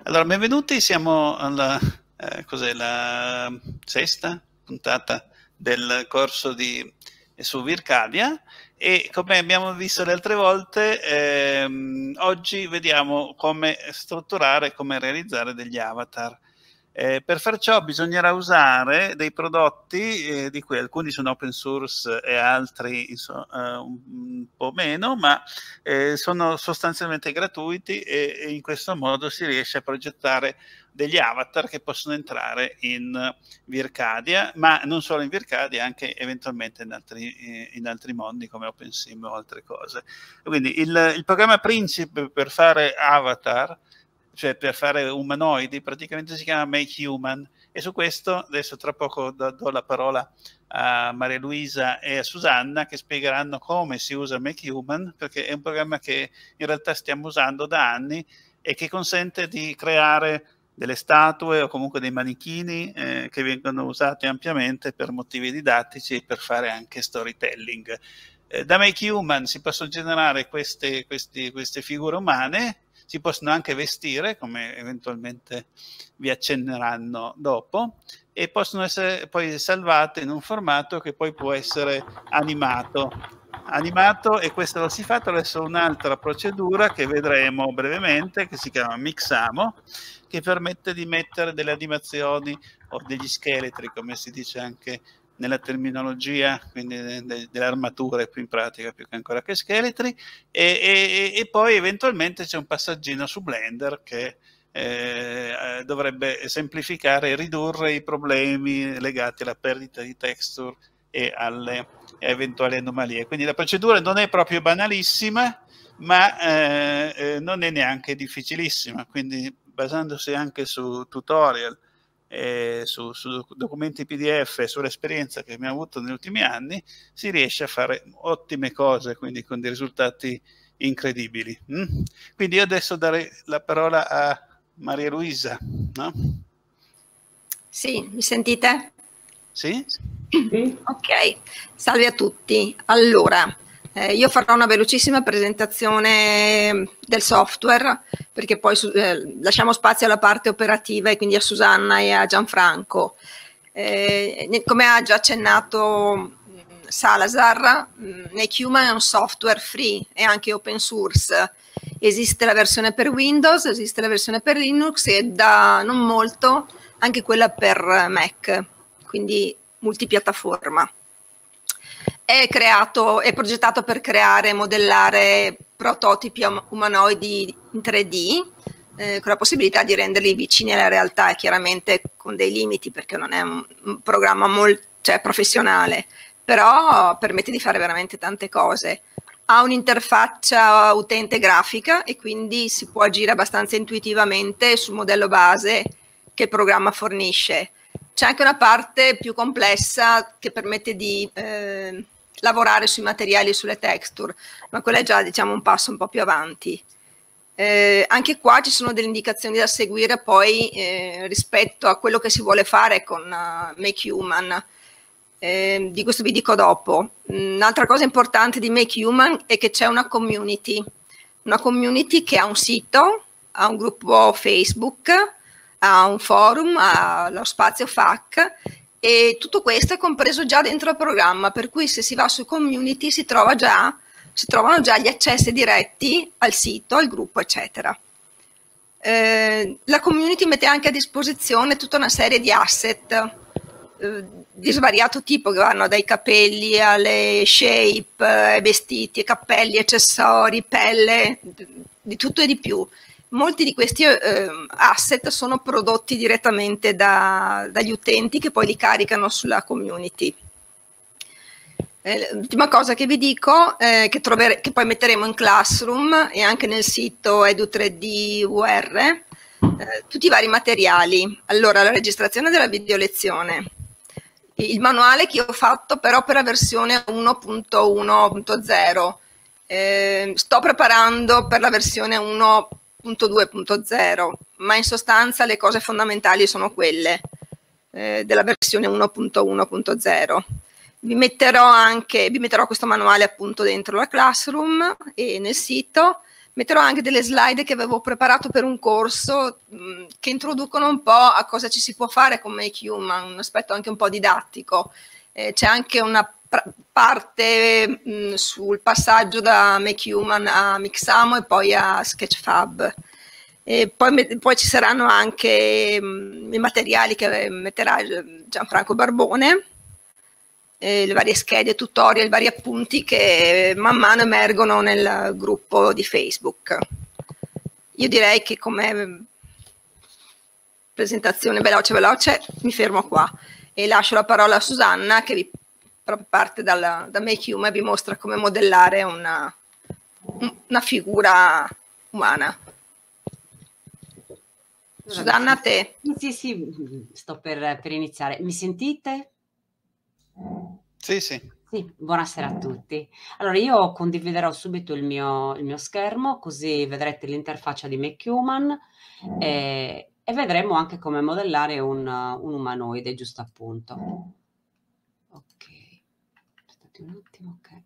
Allora, benvenuti, siamo alla eh, la sesta puntata del corso di, su Vircadia e come abbiamo visto le altre volte, ehm, oggi vediamo come strutturare, come realizzare degli avatar. Eh, per far ciò bisognerà usare dei prodotti, eh, di cui alcuni sono open source e altri insomma, eh, un po' meno, ma eh, sono sostanzialmente gratuiti e, e, in questo modo si riesce a progettare degli avatar che possono entrare in Vircadia, ma non solo in Vircadia, anche eventualmente in altri, eh, in altri mondi come OpenSim o altre cose. Quindi il, il programma principe per fare avatar cioè per fare umanoidi, praticamente si chiama Make Human e su questo adesso tra poco do, do la parola a Maria Luisa e a Susanna che spiegheranno come si usa Make Human perché è un programma che in realtà stiamo usando da anni e che consente di creare delle statue o comunque dei manichini eh, che vengono usati ampiamente per motivi didattici e per fare anche storytelling. Eh, da Make Human si possono generare queste, queste, queste figure umane si possono anche vestire, come eventualmente vi accenneranno dopo, e possono essere poi salvate in un formato che poi può essere animato. Animato e questo lo si fa attraverso un'altra procedura che vedremo brevemente, che si chiama Mixamo, che permette di mettere delle animazioni o degli scheletri, come si dice anche nella terminologia, quindi de, de, delle armature più in pratica più che ancora che scheletri, e, e, e poi eventualmente c'è un passaggino su Blender che eh, dovrebbe semplificare e ridurre i problemi legati alla perdita di texture e alle eventuali anomalie. Quindi la procedura non è proprio banalissima, ma eh, eh, non è neanche difficilissima, quindi basandosi anche su tutorial eh, su, su, documenti PDF e sull'esperienza che abbiamo avuto negli ultimi anni, si riesce a fare ottime cose, quindi con dei risultati incredibili. Mm? Quindi io adesso darei la parola a Maria Luisa. No? Sì, mi sentite? Sì? Ok, salve a tutti. Allora, eh, io farò una velocissima presentazione del software perché poi eh, lasciamo spazio alla parte operativa e quindi a Susanna e a Gianfranco. Eh, come ha già accennato mm, Salazar, mm, Human è un software free e anche open source. Esiste la versione per Windows, esiste la versione per Linux e da non molto anche quella per Mac, quindi multipiattaforma è creato, è progettato per creare e modellare prototipi umanoidi in 3D eh, con la possibilità di renderli vicini alla realtà chiaramente con dei limiti perché non è un, un programma molto cioè, professionale, però permette di fare veramente tante cose. Ha un'interfaccia utente grafica e quindi si può agire abbastanza intuitivamente sul modello base che il programma fornisce. C'è anche una parte più complessa che permette di eh, lavorare sui materiali e sulle texture, ma quella è già diciamo, un passo un po' più avanti. Eh, anche qua ci sono delle indicazioni da seguire poi eh, rispetto a quello che si vuole fare con uh, Make Human. Eh, di questo vi dico dopo. Un'altra cosa importante di Make Human è che c'è una community, una community che ha un sito, ha un gruppo Facebook, ha un forum, ha lo spazio FAQ e tutto questo è compreso già dentro il programma, per cui se si va su community si, trova già, si trovano già gli accessi diretti al sito, al gruppo, eccetera. Eh, la community mette anche a disposizione tutta una serie di asset eh, di svariato tipo che vanno dai capelli alle shape, ai vestiti, cappelli, accessori, pelle, di tutto e di più molti di questi eh, asset sono prodotti direttamente da, dagli utenti che poi li caricano sulla community. Eh, l'ultima cosa che vi dico, eh, che, trovere, che, poi metteremo in Classroom e anche nel sito edu3d UR, eh, tutti i vari materiali. Allora, la registrazione della video lezione, il manuale che ho fatto però per la versione 1.1.0, eh, sto preparando per la versione 1.0 1.2.0, ma in sostanza le cose fondamentali sono quelle eh, della versione 1.1.0. Vi metterò anche vi metterò questo manuale appunto dentro la Classroom e nel sito, Metterò anche delle slide che avevo preparato per un corso mh, mm, che introducono un po' a cosa ci si può fare con Make Human, un aspetto anche un po' didattico. Eh, c'è anche una parte mh, mm, sul passaggio da Make Human a Mixamo e poi a Sketchfab. E poi, poi, ci saranno anche mh, mm, i materiali che metterà Gianfranco Barbone, le varie schede, tutorial, vari appunti che man mano emergono nel gruppo di Facebook. Io direi che come presentazione veloce veloce mi fermo qua e lascio la parola a Susanna che vi proprio parte dalla, da Make Human e vi mostra come modellare una, una figura umana. Susanna, a te. Sì, sì, sto per, per iniziare. Mi sentite? Sì, sì. Sì, buonasera a tutti. Allora, io condividerò subito il mio, il mio schermo, così vedrete l'interfaccia di MakeHuman e, e vedremo anche come modellare un, un umanoide, giusto appunto. Un attimo, ok.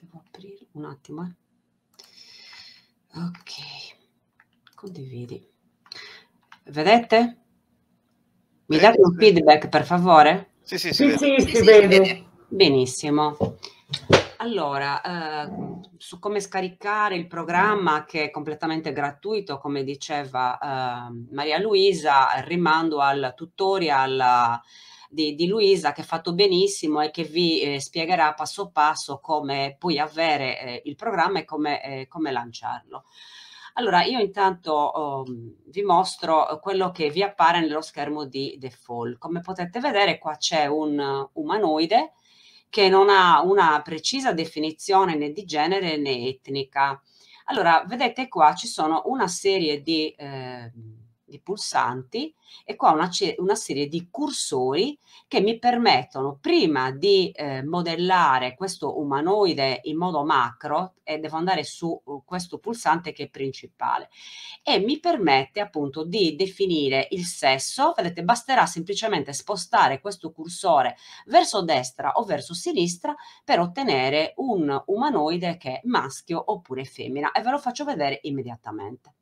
Devo aprire un attimo, eh. Ok, condividi. Vedete? Mi date un feedback per favore? Sì, sì, sì, sì, si vede. Benissimo. Allora, eh, su come scaricare il programma che è completamente gratuito, come diceva eh, Maria Luisa, rimando al tutorial di, di, Luisa che ha fatto benissimo e che vi eh, spiegherà passo passo come poi avere eh, il programma e come, eh, come lanciarlo. Allora, io intanto oh, vi mostro quello che vi appare nello schermo di default. Come potete vedere qua c'è un umanoide che non ha una precisa definizione né di genere né etnica. Allora, vedete qua ci sono una serie di... Eh, di pulsanti e qua una, una, serie di cursori che mi permettono prima di eh, modellare questo umanoide in modo macro e devo andare su uh, questo pulsante che è principale e mi permette appunto di definire il sesso. Vedete basterà semplicemente spostare questo cursore verso destra o verso sinistra per ottenere un umanoide che è maschio oppure femmina e ve lo faccio vedere immediatamente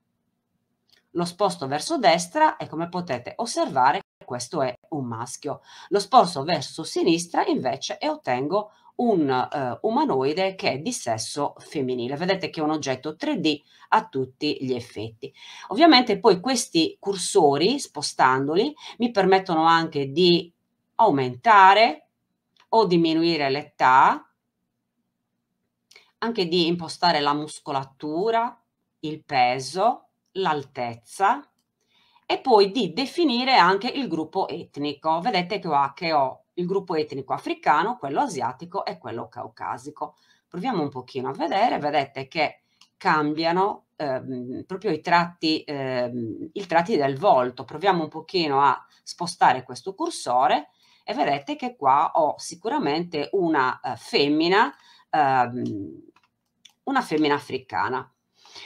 lo sposto verso destra e come potete osservare questo è un maschio. Lo sposto verso sinistra invece e ottengo un uh, umanoide che è di sesso femminile. Vedete che è un oggetto 3D a tutti gli effetti. Ovviamente poi questi cursori, spostandoli, mi permettono anche di aumentare o diminuire l'età, anche di impostare la muscolatura, il peso, l'altezza e poi di definire anche il gruppo etnico. Vedete qua che ho il gruppo etnico africano, quello asiatico e quello caucasico. Proviamo un pochino a vedere, vedete che cambiano ehm, proprio i tratti, ehm, i tratti del volto. Proviamo un pochino a spostare questo cursore e vedete che qua ho sicuramente una eh, femmina, ehm, una femmina africana.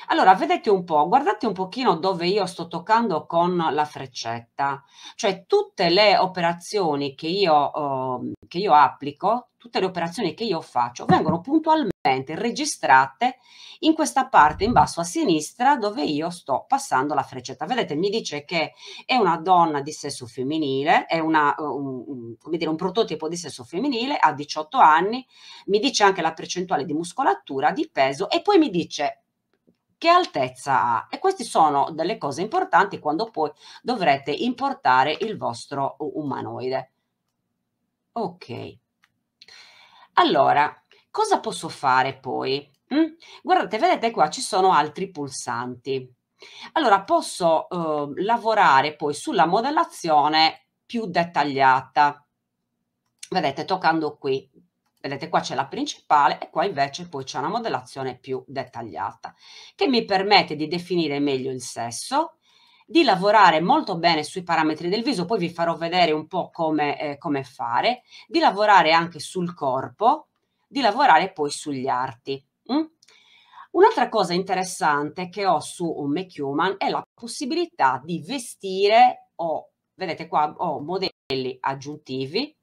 Allora, vedete un po', guardate un pochino dove io sto toccando con la freccetta, cioè tutte le operazioni che io, uh, che io applico, tutte le operazioni che io faccio vengono puntualmente registrate in questa parte in basso a sinistra dove io sto passando la freccetta. Vedete, mi dice che è una donna di sesso femminile, è una, un, come dire, un prototipo di sesso femminile, ha 18 anni, mi dice anche la percentuale di muscolatura, di peso e poi mi dice che altezza ha. E queste sono delle cose importanti quando poi dovrete importare il vostro umanoide. Ok. Allora, cosa posso fare poi? Mm? Guardate, vedete qua ci sono altri pulsanti. Allora, posso eh, lavorare poi sulla modellazione più dettagliata. Vedete, toccando qui, Vedete qua c'è la principale e qua invece poi c'è una modellazione più dettagliata che mi permette di definire meglio il sesso, di lavorare molto bene sui parametri del viso, poi vi farò vedere un po' come, eh, come fare, di lavorare anche sul corpo, di lavorare poi sugli arti. Mm? Un'altra cosa interessante che ho su un McHuman è la possibilità di vestire o, vedete qua, ho modelli aggiuntivi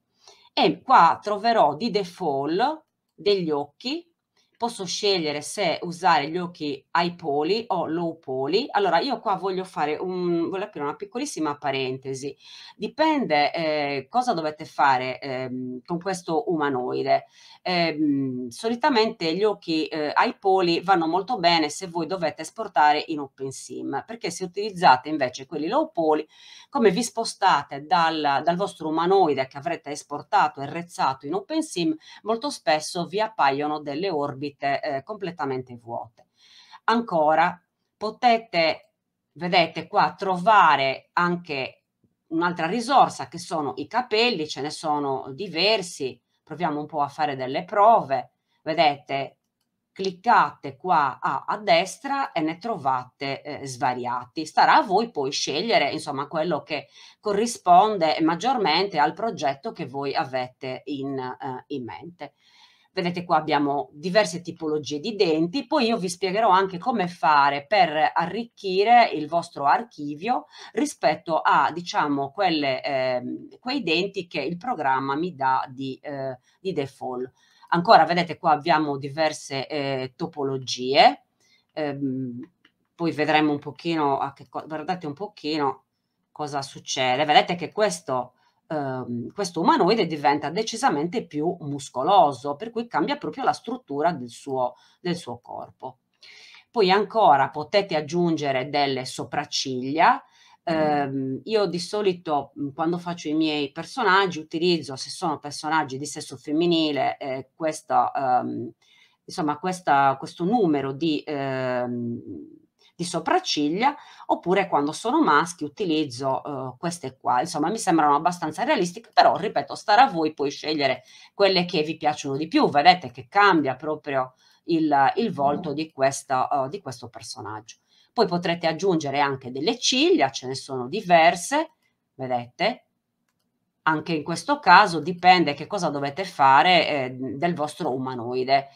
e qua troverò di default degli occhi posso scegliere se usare gli occhi high poly o low poly. Allora, io qua voglio fare un, voglio aprire una piccolissima parentesi. Dipende eh, cosa dovete fare eh, con questo umanoide. Eh, solitamente gli occhi eh, high poly vanno molto bene se voi dovete esportare in OpenSim, perché se utilizzate invece quelli low poly, come vi spostate dal, dal vostro umanoide che avrete esportato e rezzato in OpenSim, molto spesso vi appaiono delle orbite orbite eh, completamente vuote. Ancora, potete, vedete qua, trovare anche un'altra risorsa che sono i capelli, ce ne sono diversi, proviamo un po' a fare delle prove, vedete, cliccate qua a, a destra e ne trovate eh, svariati. Starà a voi poi scegliere, insomma, quello che corrisponde maggiormente al progetto che voi avete in, eh, in mente. Vedete qua abbiamo diverse tipologie di denti, poi io vi spiegherò anche come fare per arricchire il vostro archivio rispetto a, diciamo, quelle, eh, quei denti che il programma mi dà di, eh, di default. Ancora, vedete qua abbiamo diverse eh, topologie, ehm, poi vedremo un pochino, a che guardate un pochino cosa succede. Vedete che questo ehm, questo umanoide diventa decisamente più muscoloso, per cui cambia proprio la struttura del suo, del suo corpo. Poi ancora potete aggiungere delle sopracciglia, Uh, io di solito quando faccio i miei personaggi utilizzo, se sono personaggi di sesso femminile, eh, questa, um, insomma, questa, questo numero di, uh, di sopracciglia, oppure quando sono maschi utilizzo uh, queste qua. Insomma, mi sembrano abbastanza realistiche, però ripeto, starà a voi poi scegliere quelle che vi piacciono di più. Vedete che cambia proprio il, il volto di, questa, uh, di questo personaggio. Poi potrete aggiungere anche delle ciglia, ce ne sono diverse, vedete? Anche in questo caso dipende che cosa dovete fare eh, del vostro umanoide.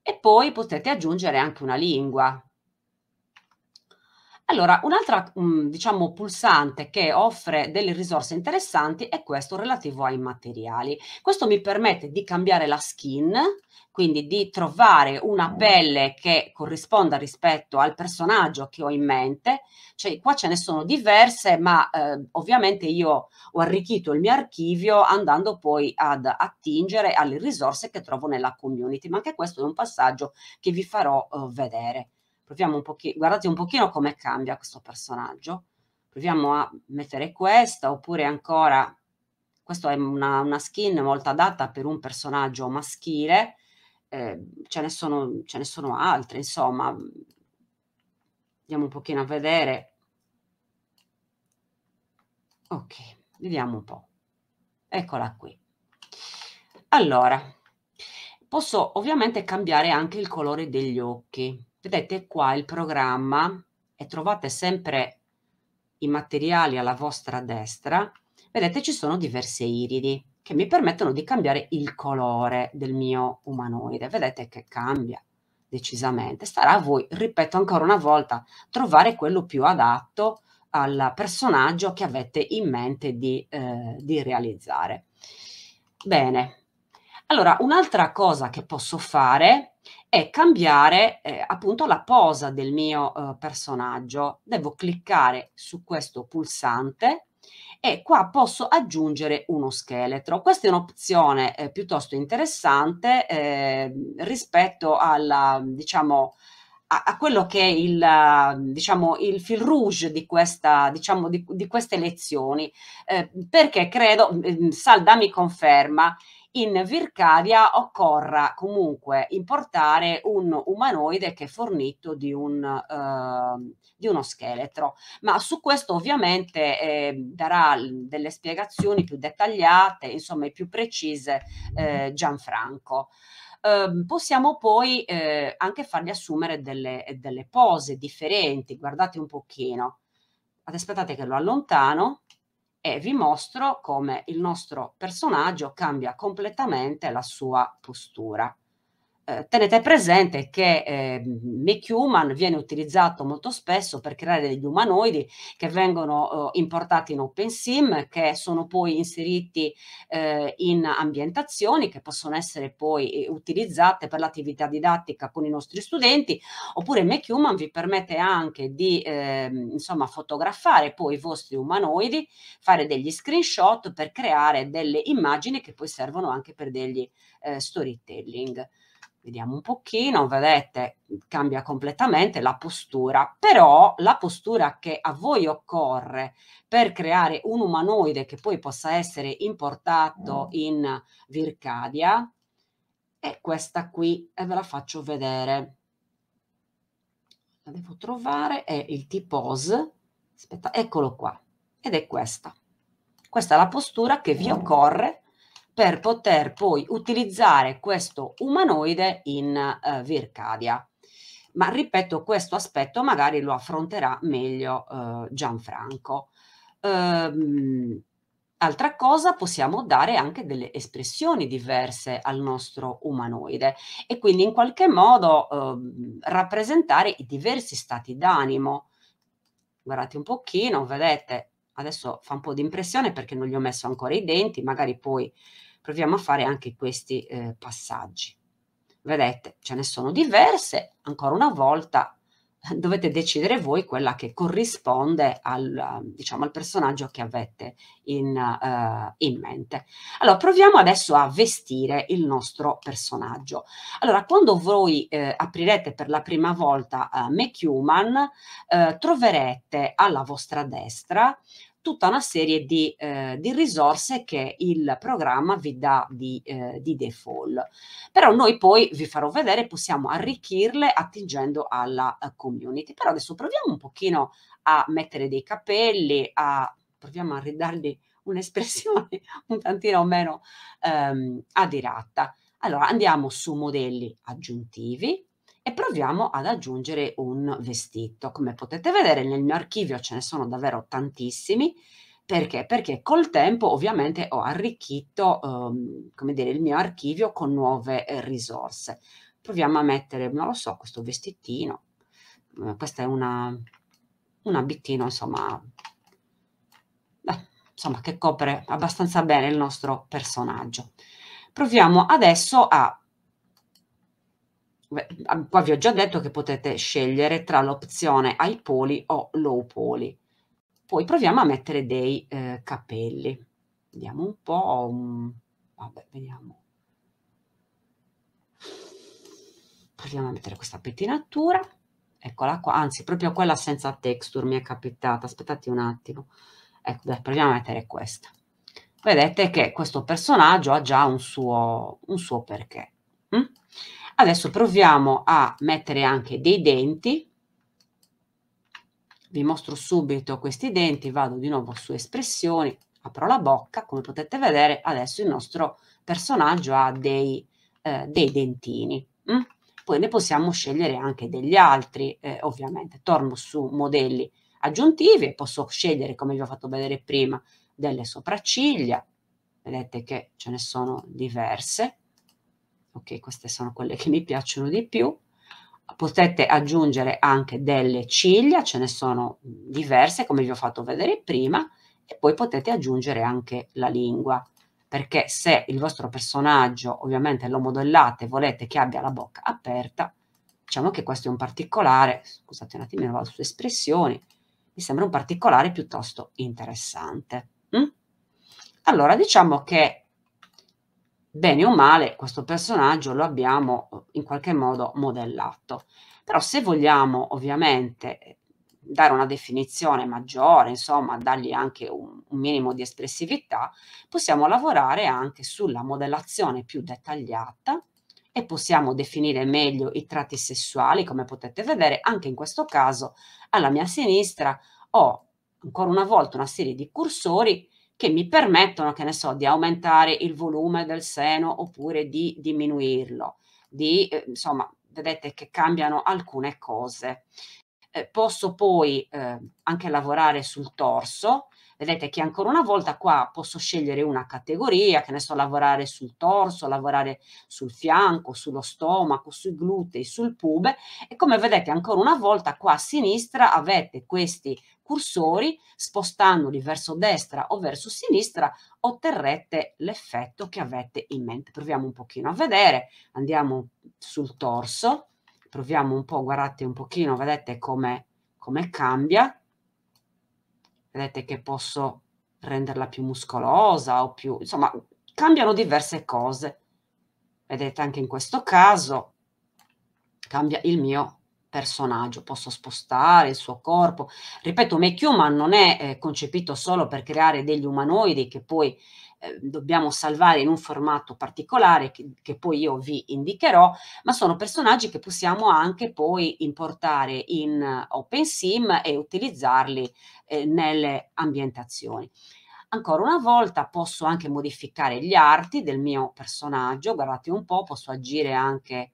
E poi potete aggiungere anche una lingua. Allora, un'altra, mhmm, diciamo, pulsante che offre delle risorse interessanti è questo relativo ai materiali. Questo mi permette di cambiare la skin, quindi di trovare una pelle che corrisponda rispetto al personaggio che ho in mente. Cioè, qua ce ne sono diverse, ma eh, ovviamente io ho arricchito il mio archivio andando poi ad attingere alle risorse che trovo nella community, ma anche questo è un passaggio che vi farò eh, vedere proviamo un pochino, guardate un pochino come cambia questo personaggio. Proviamo a mettere questa, oppure ancora, questa è una, una skin molto adatta per un personaggio maschile, eh, ce, ne sono, ce ne sono altre, insomma, andiamo un pochino a vedere. Ok, vediamo un po'. Eccola qui. Allora, posso ovviamente cambiare anche il colore degli occhi vedete qua il programma e trovate sempre i materiali alla vostra destra, vedete ci sono diverse iridi che mi permettono di cambiare il colore del mio umanoide. Vedete che cambia decisamente. Starà a voi, ripeto ancora una volta, trovare quello più adatto al personaggio che avete in mente di, eh, di realizzare. Bene, allora un'altra cosa che posso fare è cambiare eh, appunto la posa del mio eh, personaggio. Devo cliccare su questo pulsante e qua posso aggiungere uno scheletro. Questa è un'opzione eh, piuttosto interessante eh, rispetto alla, diciamo, a, a, quello che è il, diciamo, il fil rouge di, questa, diciamo, di, di queste lezioni, eh, perché credo, mm, Salda mi conferma, in Vircadia occorra comunque importare un umanoide che è fornito di, un, uh, di uno scheletro, ma su questo ovviamente eh, darà delle spiegazioni più dettagliate, insomma più precise eh, Gianfranco. Uh, possiamo poi eh, anche fargli assumere delle, delle pose differenti, guardate un pochino. Aspettate che lo allontano e vi mostro come il nostro personaggio cambia completamente la sua postura. Eh, tenete presente che eh, Make Human viene utilizzato molto spesso per creare degli umanoidi che vengono eh, importati in OpenSim, che sono poi inseriti eh, in ambientazioni che possono essere poi eh, utilizzate per l'attività didattica con i nostri studenti, oppure Make Human vi permette anche di ehm, insomma fotografare poi i vostri umanoidi, fare degli screenshot per creare delle immagini che poi servono anche per degli eh, storytelling. Vediamo un pochino, vedete, cambia completamente la postura, però la postura che a voi occorre per creare un umanoide che poi possa essere importato in Vircadia è questa qui e ve la faccio vedere. La devo trovare, è il T-pose, aspetta, eccolo qua, ed è questa. Questa è la postura che vi occorre per poter poi utilizzare questo umanoide in eh, Vircadia. Ma ripeto, questo aspetto magari lo affronterà meglio eh, Gianfranco. Ehm, altra cosa, possiamo dare anche delle espressioni diverse al nostro umanoide e quindi in qualche modo eh, rappresentare i diversi stati d'animo. Guardate un pochino, vedete, adesso fa un po' di impressione perché non gli ho messo ancora i denti, magari poi proviamo a fare anche questi eh, passaggi. Vedete, ce ne sono diverse, ancora una volta dovete decidere voi quella che corrisponde al, diciamo, al personaggio che avete in, uh, in, mente. Allora, proviamo adesso a vestire il nostro personaggio. Allora, quando voi eh, aprirete per la prima volta uh, Make Human, uh, troverete alla vostra destra tutta una serie di, eh, di, risorse che il programma vi dà di, eh, di, default. Però noi poi vi farò vedere, possiamo arricchirle attingendo alla uh, community. Però adesso proviamo un pochino a mettere dei capelli, a, proviamo a ridargli un'espressione un tantino meno ehm, adirata. Allora andiamo su modelli aggiuntivi, e proviamo ad aggiungere un vestito. Come potete vedere nel mio archivio ce ne sono davvero tantissimi. Perché? Perché col tempo ovviamente ho arricchito um, come dire, il mio archivio con nuove eh, risorse. Proviamo a mettere, non lo so, questo vestitino. Uh, questa è una, un abitino, insomma, beh, insomma, che copre abbastanza bene il nostro personaggio. Proviamo adesso a qua vi ho già detto che potete scegliere tra l'opzione high poly o low poly. Poi proviamo a mettere dei eh, capelli. Vediamo un po'. Um, vabbè, vediamo. Proviamo a mettere questa pettinatura. Eccola qua, anzi, proprio quella senza texture mi è capitata. Aspettate un attimo. Ecco, dai, proviamo a mettere questa. Vedete che questo personaggio ha già un suo, un suo perché. Mm? Adesso proviamo a mettere anche dei denti. Vi mostro subito questi denti, vado di nuovo su espressioni, apro la bocca, come potete vedere adesso il nostro personaggio ha dei, eh, dei dentini. Mm? Poi ne possiamo scegliere anche degli altri, eh, ovviamente. Torno su modelli aggiuntivi e posso scegliere, come vi ho fatto vedere prima, delle sopracciglia. Vedete che ce ne sono diverse ok queste sono quelle che mi piacciono di più potete aggiungere anche delle ciglia ce ne sono diverse come vi ho fatto vedere prima e poi potete aggiungere anche la lingua perché se il vostro personaggio ovviamente lo modellate volete che abbia la bocca aperta diciamo che questo è un particolare scusate un attimo vado su espressioni mi sembra un particolare piuttosto interessante mm? allora diciamo che bene o male questo personaggio lo abbiamo eh, in qualche modo modellato. Però se vogliamo ovviamente eh, dare una definizione maggiore, insomma, dargli anche un, un, minimo di espressività, possiamo lavorare anche sulla modellazione più dettagliata e possiamo definire meglio i tratti sessuali, come potete vedere, anche in questo caso alla mia sinistra ho ancora una volta una serie di cursori che mi permettono, che ne so, di aumentare il volume del seno oppure di diminuirlo, di, eh, insomma, vedete che cambiano alcune cose. Eh, posso poi eh, anche lavorare sul torso, Vedete che ancora una volta qua posso scegliere una categoria, che ne so, lavorare sul torso, lavorare sul fianco, sullo stomaco, sui glutei, sul pube. E come vedete ancora una volta qua a sinistra avete questi cursori, spostandoli verso destra o verso sinistra otterrete l'effetto che avete in mente. Proviamo un pochino a vedere, andiamo sul torso, proviamo un po', guardate un pochino, vedete come, come cambia vedete che posso renderla più muscolosa o più, insomma, cambiano diverse cose. Vedete anche in questo caso cambia il mio personaggio, posso spostare il suo corpo. Ripeto, Make Human non è eh, concepito solo per creare degli umanoidi che poi eh, dobbiamo salvare in un formato particolare che, che, poi io vi indicherò, ma sono personaggi che possiamo anche poi importare in OpenSim e utilizzarli eh, nelle ambientazioni. Ancora una volta posso anche modificare gli arti del mio personaggio, guardate un po', posso agire anche,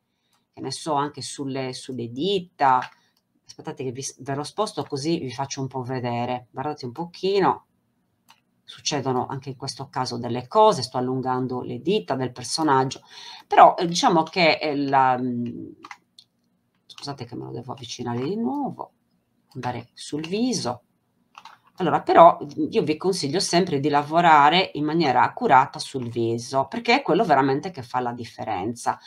che ne so, anche sulle, sulle dita, aspettate che vi, ve lo sposto così vi faccio un po' vedere, guardate un pochino, succedono anche in questo caso delle cose, sto allungando le dita del personaggio, però eh, diciamo che eh, la, mm, scusate che me lo devo avvicinare di nuovo, andare sul viso. Allora, però io vi consiglio sempre di lavorare in maniera accurata sul viso, perché è quello veramente che fa la differenza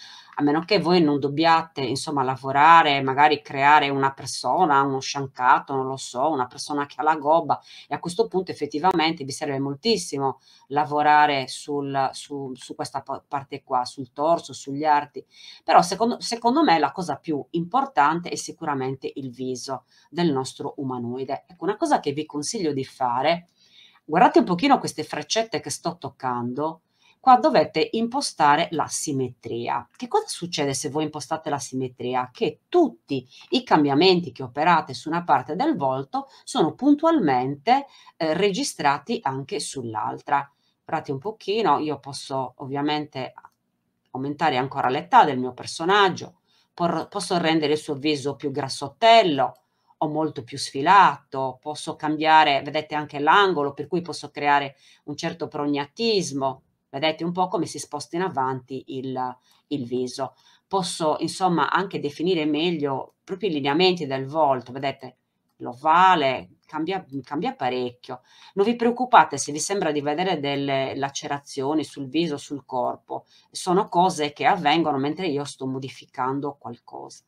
a meno che voi non dobbiate, insomma, lavorare, magari creare una persona, uno sciancato, non lo so, una persona che ha la gobba e a questo punto effettivamente vi serve moltissimo lavorare sul, su, su, questa parte qua, sul torso, sugli arti. Però secondo, secondo me la cosa più importante è sicuramente il viso del nostro umanoide. Ecco, una cosa che vi consiglio di fare, guardate un pochino queste freccette che sto toccando, Qua dovete impostare la simmetria. Che cosa succede se voi impostate la simmetria? Che tutti i cambiamenti che operate su una parte del volto sono puntualmente eh, registrati anche sull'altra. Guardate un pochino, io posso ovviamente aumentare ancora l'età del mio personaggio, posso rendere il suo viso più grassottello, o molto più sfilato, posso cambiare, vedete anche l'angolo, per cui posso creare un certo prognatismo, Vedete un po' come si sposta in avanti il, il viso. Posso insomma anche definire meglio proprio i lineamenti del volto, vedete l'ovale cambia, cambia parecchio. Non vi preoccupate se vi sembra di vedere delle lacerazioni sul viso, sul corpo, sono cose che avvengono mentre io sto modificando qualcosa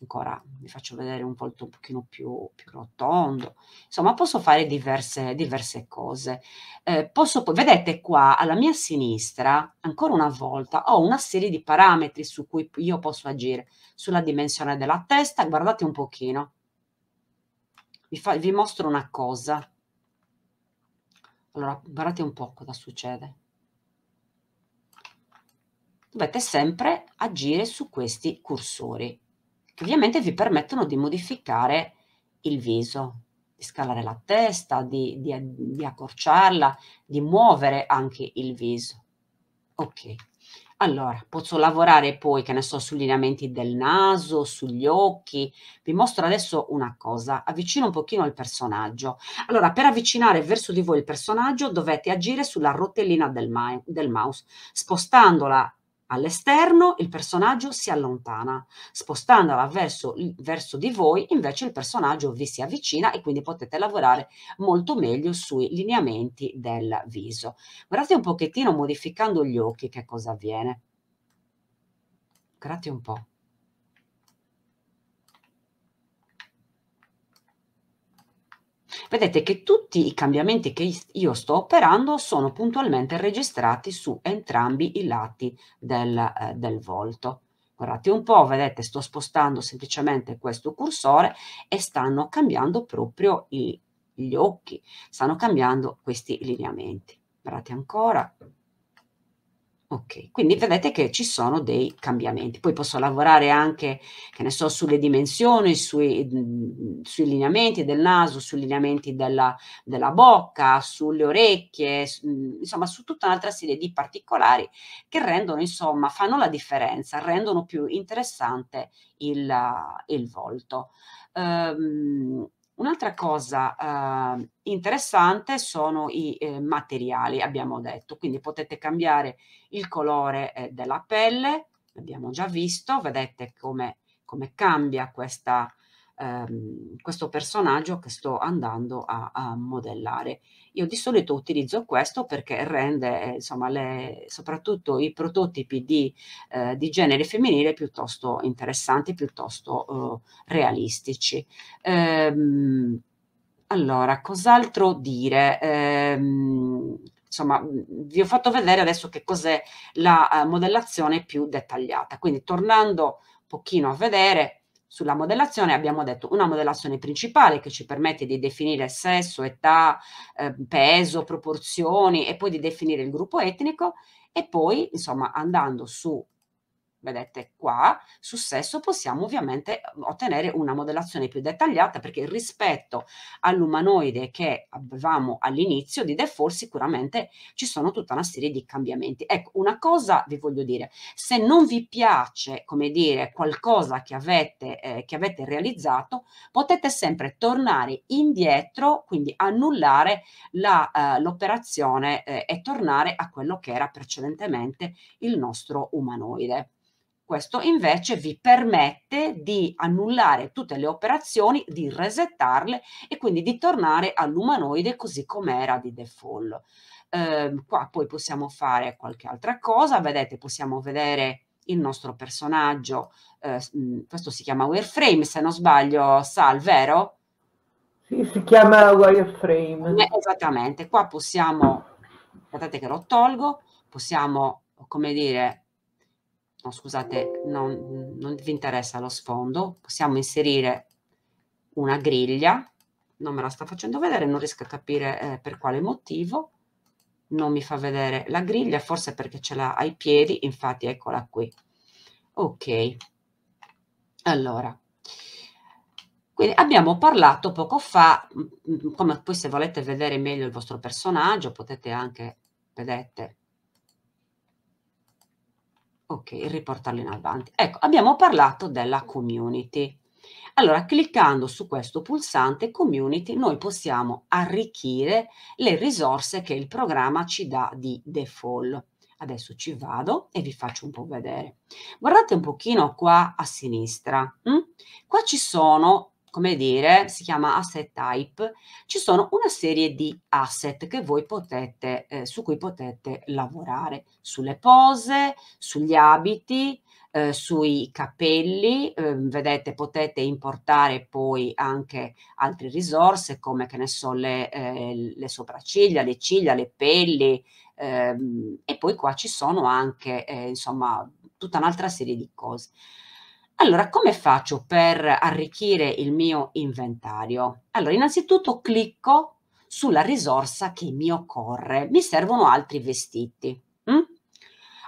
ancora vi faccio vedere un volto un pochino più, più rotondo, insomma posso fare diverse, diverse cose. Eh, posso vedete qua alla mia sinistra, ancora una volta, ho una serie di parametri su cui io posso agire, sulla dimensione della testa, guardate un pochino, vi, fa, vi mostro una cosa, allora guardate un po' cosa succede. Dovete sempre agire su questi cursori che ovviamente vi permettono di modificare il viso, di scalare la testa, di, di, di accorciarla, di muovere anche il viso. Ok, allora posso lavorare poi, che ne so, sui lineamenti del naso, sugli occhi. Vi mostro adesso una cosa, avvicino un pochino il personaggio. Allora, per avvicinare verso di voi il personaggio dovete agire sulla rotellina del, del mouse, spostandola All'esterno il personaggio si allontana, spostandola verso, verso, di voi invece il personaggio vi si avvicina e quindi potete lavorare molto meglio sui lineamenti del viso. Guardate un pochettino modificando gli occhi che cosa avviene. Guardate un po'. Vedete che tutti i cambiamenti che io sto operando sono puntualmente registrati su entrambi i lati del, eh, del volto. Guardate un po', vedete, sto spostando semplicemente questo cursore e stanno cambiando proprio i, gli occhi, stanno cambiando questi lineamenti. Guardate ancora, Ok, quindi vedete che ci sono dei cambiamenti. Poi posso lavorare anche, che ne so, sulle dimensioni, sui, mhmm, sui lineamenti del naso, sui lineamenti della, della bocca, sulle orecchie, mhmm, insomma, su tutta un'altra serie di particolari che rendono, insomma, fanno la differenza, rendono più interessante il, il volto. Um, Un'altra cosa eh, interessante sono i eh, materiali, abbiamo detto, quindi potete cambiare il colore eh, della pelle, l'abbiamo già visto, vedete come, come cambia questa, ehm, questo personaggio che sto andando a, a, modellare. Io di solito utilizzo questo perché rende eh, insomma, le, soprattutto i prototipi di, eh, di, genere femminile piuttosto interessanti, piuttosto eh, realistici. Ehm, allora, cos'altro dire? Ehm, insomma, vi ho fatto vedere adesso che cos'è la uh, modellazione più dettagliata. Quindi, tornando un pochino a vedere, sulla modellazione abbiamo detto una modellazione principale che ci permette di definire sesso, età, eh, peso, proporzioni e poi di definire il gruppo etnico e poi insomma andando su vedete qua, su sesso possiamo ovviamente ottenere una modellazione più dettagliata perché rispetto all'umanoide che avevamo all'inizio di default sicuramente ci sono tutta una serie di cambiamenti. Ecco, una cosa vi voglio dire, se non vi piace, come dire, qualcosa che avete, eh, che avete realizzato, potete sempre tornare indietro, quindi annullare la, eh, l'operazione eh, e tornare a quello che era precedentemente il nostro umanoide. Questo invece vi permette di annullare tutte le operazioni, di resettarle e quindi di tornare all'umanoide così come era di default. Eh, qua poi possiamo fare qualche altra cosa, vedete possiamo vedere il nostro personaggio, eh, questo si chiama wireframe se non sbaglio, Sal, vero? Sì, si chiama wireframe. Eh, esattamente, qua possiamo, guardate che lo tolgo, possiamo, come dire, no, scusate, non, non vi interessa lo sfondo, possiamo inserire una griglia, non me la sta facendo vedere, non riesco a capire eh, per quale motivo, non mi fa vedere la griglia, forse perché ce l'ha ai piedi, infatti eccola qui. Ok, allora, quindi abbiamo parlato poco fa, come poi se volete vedere meglio il vostro personaggio, potete anche, vedete, Ok, riportarlo in avanti. Ecco, abbiamo parlato della community. Allora, cliccando su questo pulsante community, noi possiamo arricchire le risorse che il programma ci dà di default. Adesso ci vado e vi faccio un po' vedere. Guardate un pochino qua a sinistra. Hm? Qua ci sono come dire, si chiama asset type, ci sono una serie di asset che voi potete, eh, su cui potete lavorare, sulle pose, sugli abiti, eh, sui capelli, eh, vedete potete importare poi anche altre risorse come che ne so le, eh, le sopracciglia, le ciglia, le pelli ehm, e poi qua ci sono anche eh, insomma tutta un'altra serie di cose. Allora, come faccio per arricchire il mio inventario? Allora, innanzitutto clicco sulla risorsa che mi occorre. Mi servono altri vestiti. Mm?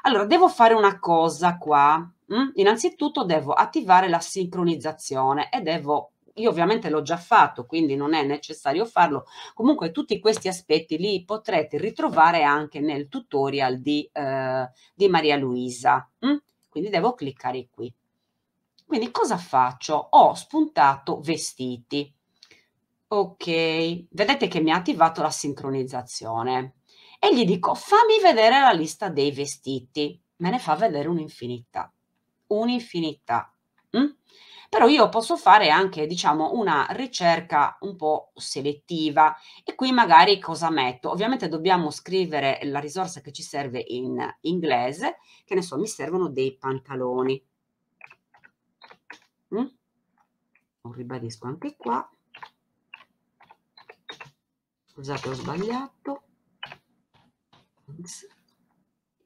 Allora, devo fare una cosa qua. Mm? Innanzitutto devo attivare la sincronizzazione e devo io ovviamente l'ho già fatto, quindi non è necessario farlo. Comunque tutti questi aspetti li potrete ritrovare anche nel tutorial di, eh, di Maria Luisa. Mm? Quindi devo cliccare qui. Quindi cosa faccio? Ho spuntato vestiti. Ok, vedete che mi ha attivato la sincronizzazione e gli dico fammi vedere la lista dei vestiti. Me ne fa vedere un'infinità, un'infinità. Mm? Però io posso fare anche, diciamo, una ricerca un po' selettiva e qui magari cosa metto? Ovviamente dobbiamo scrivere la risorsa che ci serve in inglese, che ne so, mi servono dei pantaloni. Mm? Lo ribadisco anche qua. Scusate, ho sbagliato.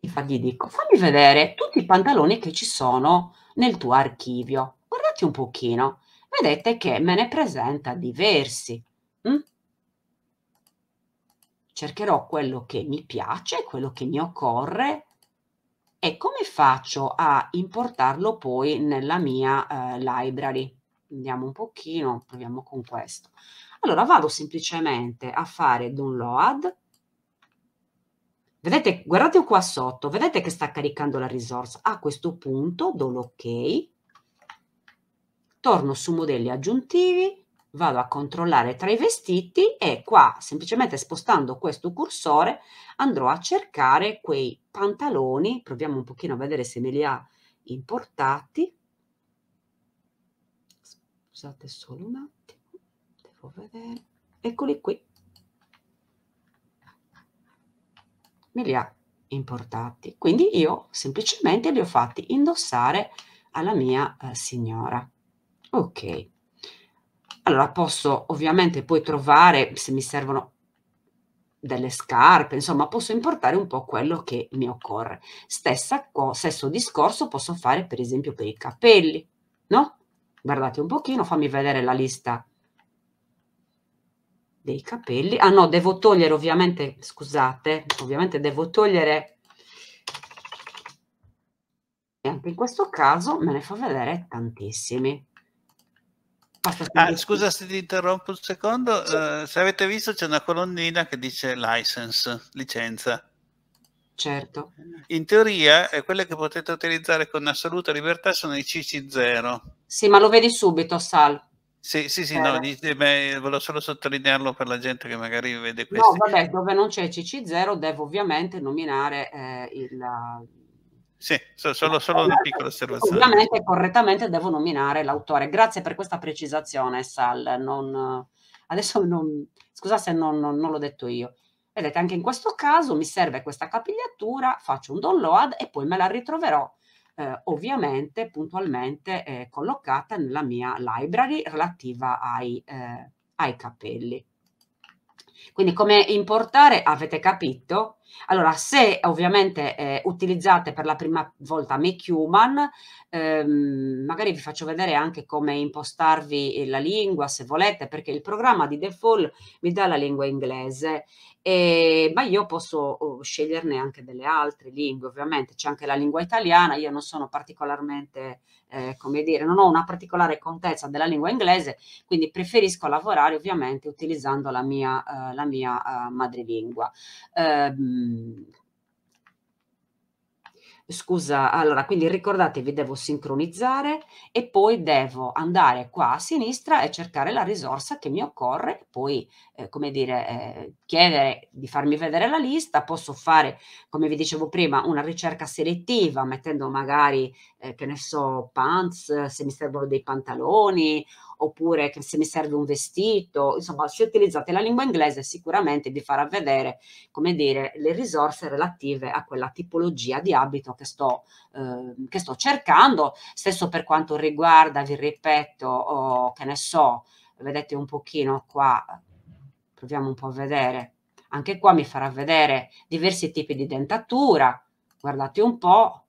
Infatti dico, fammi vedere tutti i pantaloni che ci sono nel tuo archivio. Guardate un pochino. Vedete che me ne presenta diversi. Mm? Cercherò quello che mi piace, quello che mi occorre e come faccio a importarlo poi nella mia eh, library? Andiamo un pochino, proviamo con questo. Allora vado semplicemente a fare download. Vedete, guardate qua sotto, vedete che sta caricando la risorsa. A questo punto do l'ok, torno su modelli aggiuntivi vado a controllare tra i vestiti e qua semplicemente spostando questo cursore andrò a cercare quei pantaloni, proviamo un pochino a vedere se me li ha importati. Scusate solo un attimo, devo vedere. Eccoli qui. Me li ha importati. Quindi io semplicemente li ho fatti indossare alla mia eh, signora. Ok. Allora posso ovviamente poi trovare, se mi servono delle scarpe, insomma posso importare un po' quello che mi occorre. Stessa stesso discorso posso fare per esempio per i capelli, no? Guardate un pochino, fammi vedere la lista dei capelli. Ah no, devo togliere ovviamente, scusate, ovviamente devo togliere e anche in questo caso me ne fa vedere tantissimi. Ah, scusa se ti interrompo un secondo, sì. uh, se avete visto c'è una colonnina che dice license, licenza. Certo. In teoria eh, quelle che potete utilizzare con assoluta libertà sono i CC0. Sì, ma lo vedi subito, Sal. Sì, sì, sì, eh. no, beh, volevo solo sottolinearlo per la gente che magari vede questo. No, vabbè, dove non c'è CC0 devo ovviamente nominare eh, il sì, solo, solo una piccola osservazione. Ovviamente correttamente devo nominare l'autore. Grazie per questa precisazione, Sal. Non, adesso non, scusa se non, non, non l'ho detto io. Vedete, anche in questo caso mi serve questa capigliatura, faccio un download e poi me la ritroverò eh, ovviamente puntualmente eh, collocata nella mia library relativa ai, eh, ai capelli. Quindi come importare avete capito? Allora, se ovviamente eh, utilizzate per la prima volta Make Human, ehm, magari vi faccio vedere anche come impostarvi la lingua se volete, perché il programma di default mi dà la lingua inglese, e, ma io posso oh, sceglierne anche delle altre lingue, ovviamente c'è anche la lingua italiana, io non sono particolarmente eh, come dire, non ho una particolare contezza della lingua inglese, quindi preferisco lavorare ovviamente utilizzando la mia, uh, la mia uh, madrelingua. Scusa, allora, quindi ricordatevi, devo sincronizzare e poi devo andare qua a sinistra e cercare la risorsa che mi occorre, poi, eh, come dire, eh, chiedere di farmi vedere la lista, posso fare, come vi dicevo prima, una ricerca selettiva, mettendo magari, eh, che ne so, pants, se mi servono dei pantaloni, oppure che se mi serve un vestito, insomma, se utilizzate la lingua inglese sicuramente vi farà vedere, come dire, le risorse relative a quella tipologia di abito che sto, eh, che sto cercando, stesso per quanto riguarda, vi ripeto, oh, che ne so, vedete un pochino qua, proviamo un po' a vedere, anche qua mi farà vedere diversi tipi di dentatura, guardate un po',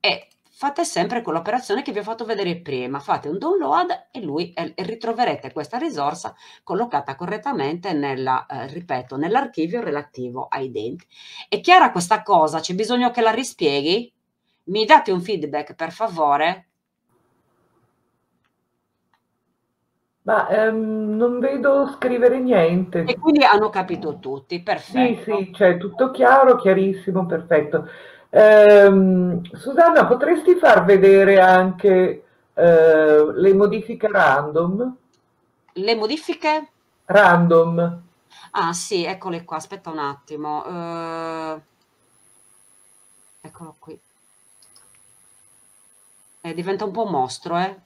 e fate sempre quell'operazione che vi ho fatto vedere prima, fate un download e lui e ritroverete questa risorsa collocata correttamente nella, eh, ripeto, nell'archivio relativo ai denti. È chiara questa cosa? C'è bisogno che la rispieghi? Mi date un feedback per favore? Ma ehm, non vedo scrivere niente. E quindi hanno capito tutti, perfetto. Sì, sì, cioè tutto chiaro, chiarissimo, perfetto. Eh, Susanna, potresti far vedere anche eh, le modifiche random? Le modifiche? Random. Ah sì, eccole qua, aspetta un attimo. Uh, eccolo qui. Eh, diventa un po' mostro, eh?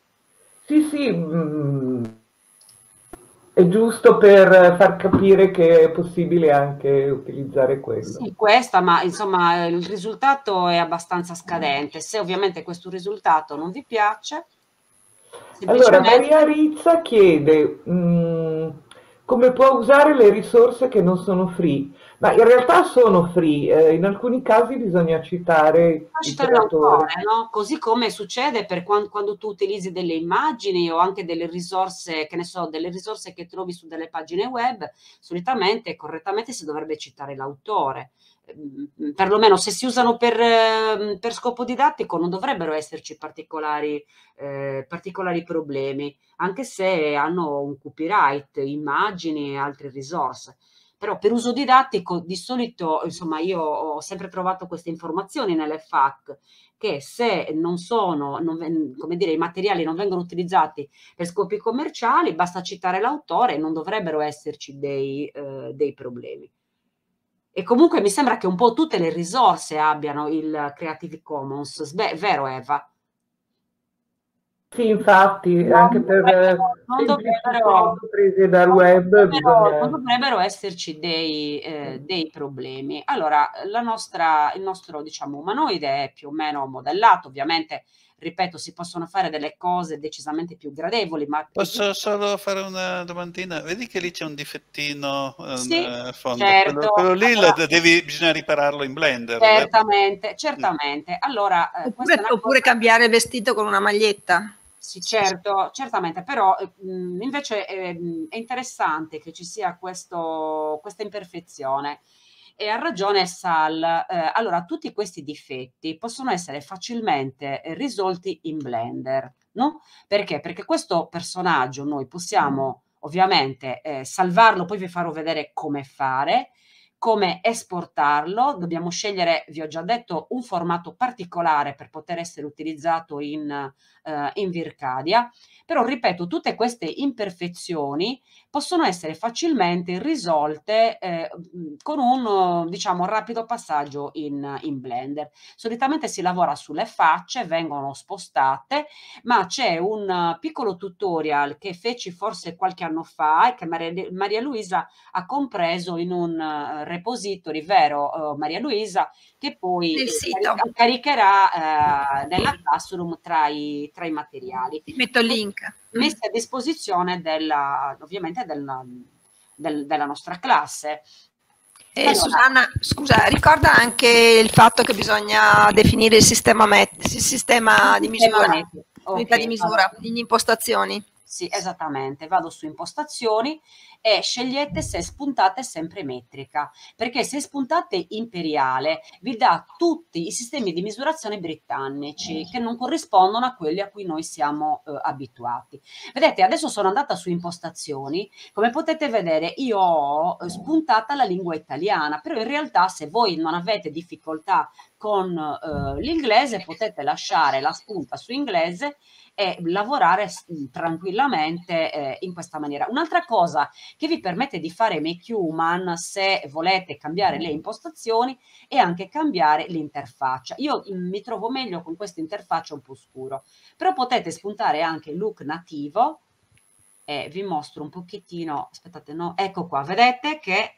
Sì, sì, mm, è giusto per far capire che è possibile anche utilizzare quello. Sì, questa, ma insomma il risultato è abbastanza scadente. Se ovviamente questo risultato non vi piace... Semplicemente... Allora, Maria Rizza chiede mh, mm, come può usare le risorse che non sono free. Ma in realtà sono free, eh, in alcuni casi bisogna citare il creatore. No? Così come succede per quando, quando, tu utilizzi delle immagini o anche delle risorse, che ne so, delle risorse che trovi su delle pagine web, solitamente, correttamente si dovrebbe citare l'autore. Ehm, perlomeno se si usano per, ehm, per scopo didattico non dovrebbero esserci particolari, eh, particolari problemi, anche se hanno un copyright, immagini e altre risorse però per uso didattico di solito, insomma, io ho sempre trovato queste informazioni nelle FAC che se non sono, non, come dire, i materiali non vengono utilizzati per scopi commerciali, basta citare l'autore e non dovrebbero esserci dei, eh, dei problemi. E comunque mi sembra che un po' tutte le risorse abbiano il Creative Commons, Beh, vero Eva? Sì, infatti, no, anche per non dovrebbero, prese dal web non dovrebbero, bisogna... non dovrebbero esserci dei, eh, dei, problemi. Allora, la nostra, il nostro diciamo, umanoide è più o meno modellato, ovviamente ripeto, si possono fare delle cose decisamente più gradevoli. Ma Posso solo fare una domandina? Vedi che lì c'è un difettino eh, sì, a fondo. Certo. Quello, quello, lì allora, devi, bisogna ripararlo in Blender. Certamente, certamente. Allora, eh, oppure, oppure cambiare il vestito con una maglietta. Sì, certo, certamente, però mh, invece è, è, interessante che ci sia questo, questa imperfezione e ha ragione Sal. Eh, allora, tutti questi difetti possono essere facilmente eh, risolti in Blender, no? Perché? Perché questo personaggio noi possiamo ovviamente eh, salvarlo, poi vi farò vedere come fare, come esportarlo, dobbiamo scegliere, vi ho già detto, un formato particolare per poter essere utilizzato in, eh, in Vircadia, però ripeto, tutte queste imperfezioni possono essere facilmente risolte eh, con un diciamo rapido passaggio in, in, Blender. Solitamente si lavora sulle facce, vengono spostate, ma c'è un piccolo tutorial che feci forse qualche anno fa e che Maria, Maria Luisa ha compreso in un uh, repository, vero uh, Maria Luisa, che poi carica, caricherà uh, nella classroom tra i, tra i materiali. Ti metto il link messi a disposizione della, ovviamente della, del, della nostra classe. Eh, allora, Susanna, scusa, ricorda anche il fatto che bisogna definire il sistema, met- il sistema di misura, okay, di misura in impostazioni. Sì, esattamente. Vado su impostazioni e scegliete se spuntate sempre metrica, perché se spuntate imperiale vi dà tutti i sistemi di misurazione britannici che non corrispondono a quelli a cui noi siamo eh, abituati. Vedete, adesso sono andata su impostazioni, come potete vedere io ho eh, spuntata la lingua italiana, però in realtà se voi non avete difficoltà con eh, l'inglese potete lasciare la spunta su inglese e lavorare tranquillamente eh, in questa maniera. Un'altra cosa che vi permette di fare Make Human se volete cambiare le impostazioni e anche cambiare l'interfaccia. Io mm, mi trovo meglio con questa interfaccia un po' scuro, però potete spuntare anche look nativo e vi mostro un pochettino, aspettate, no, ecco qua, vedete che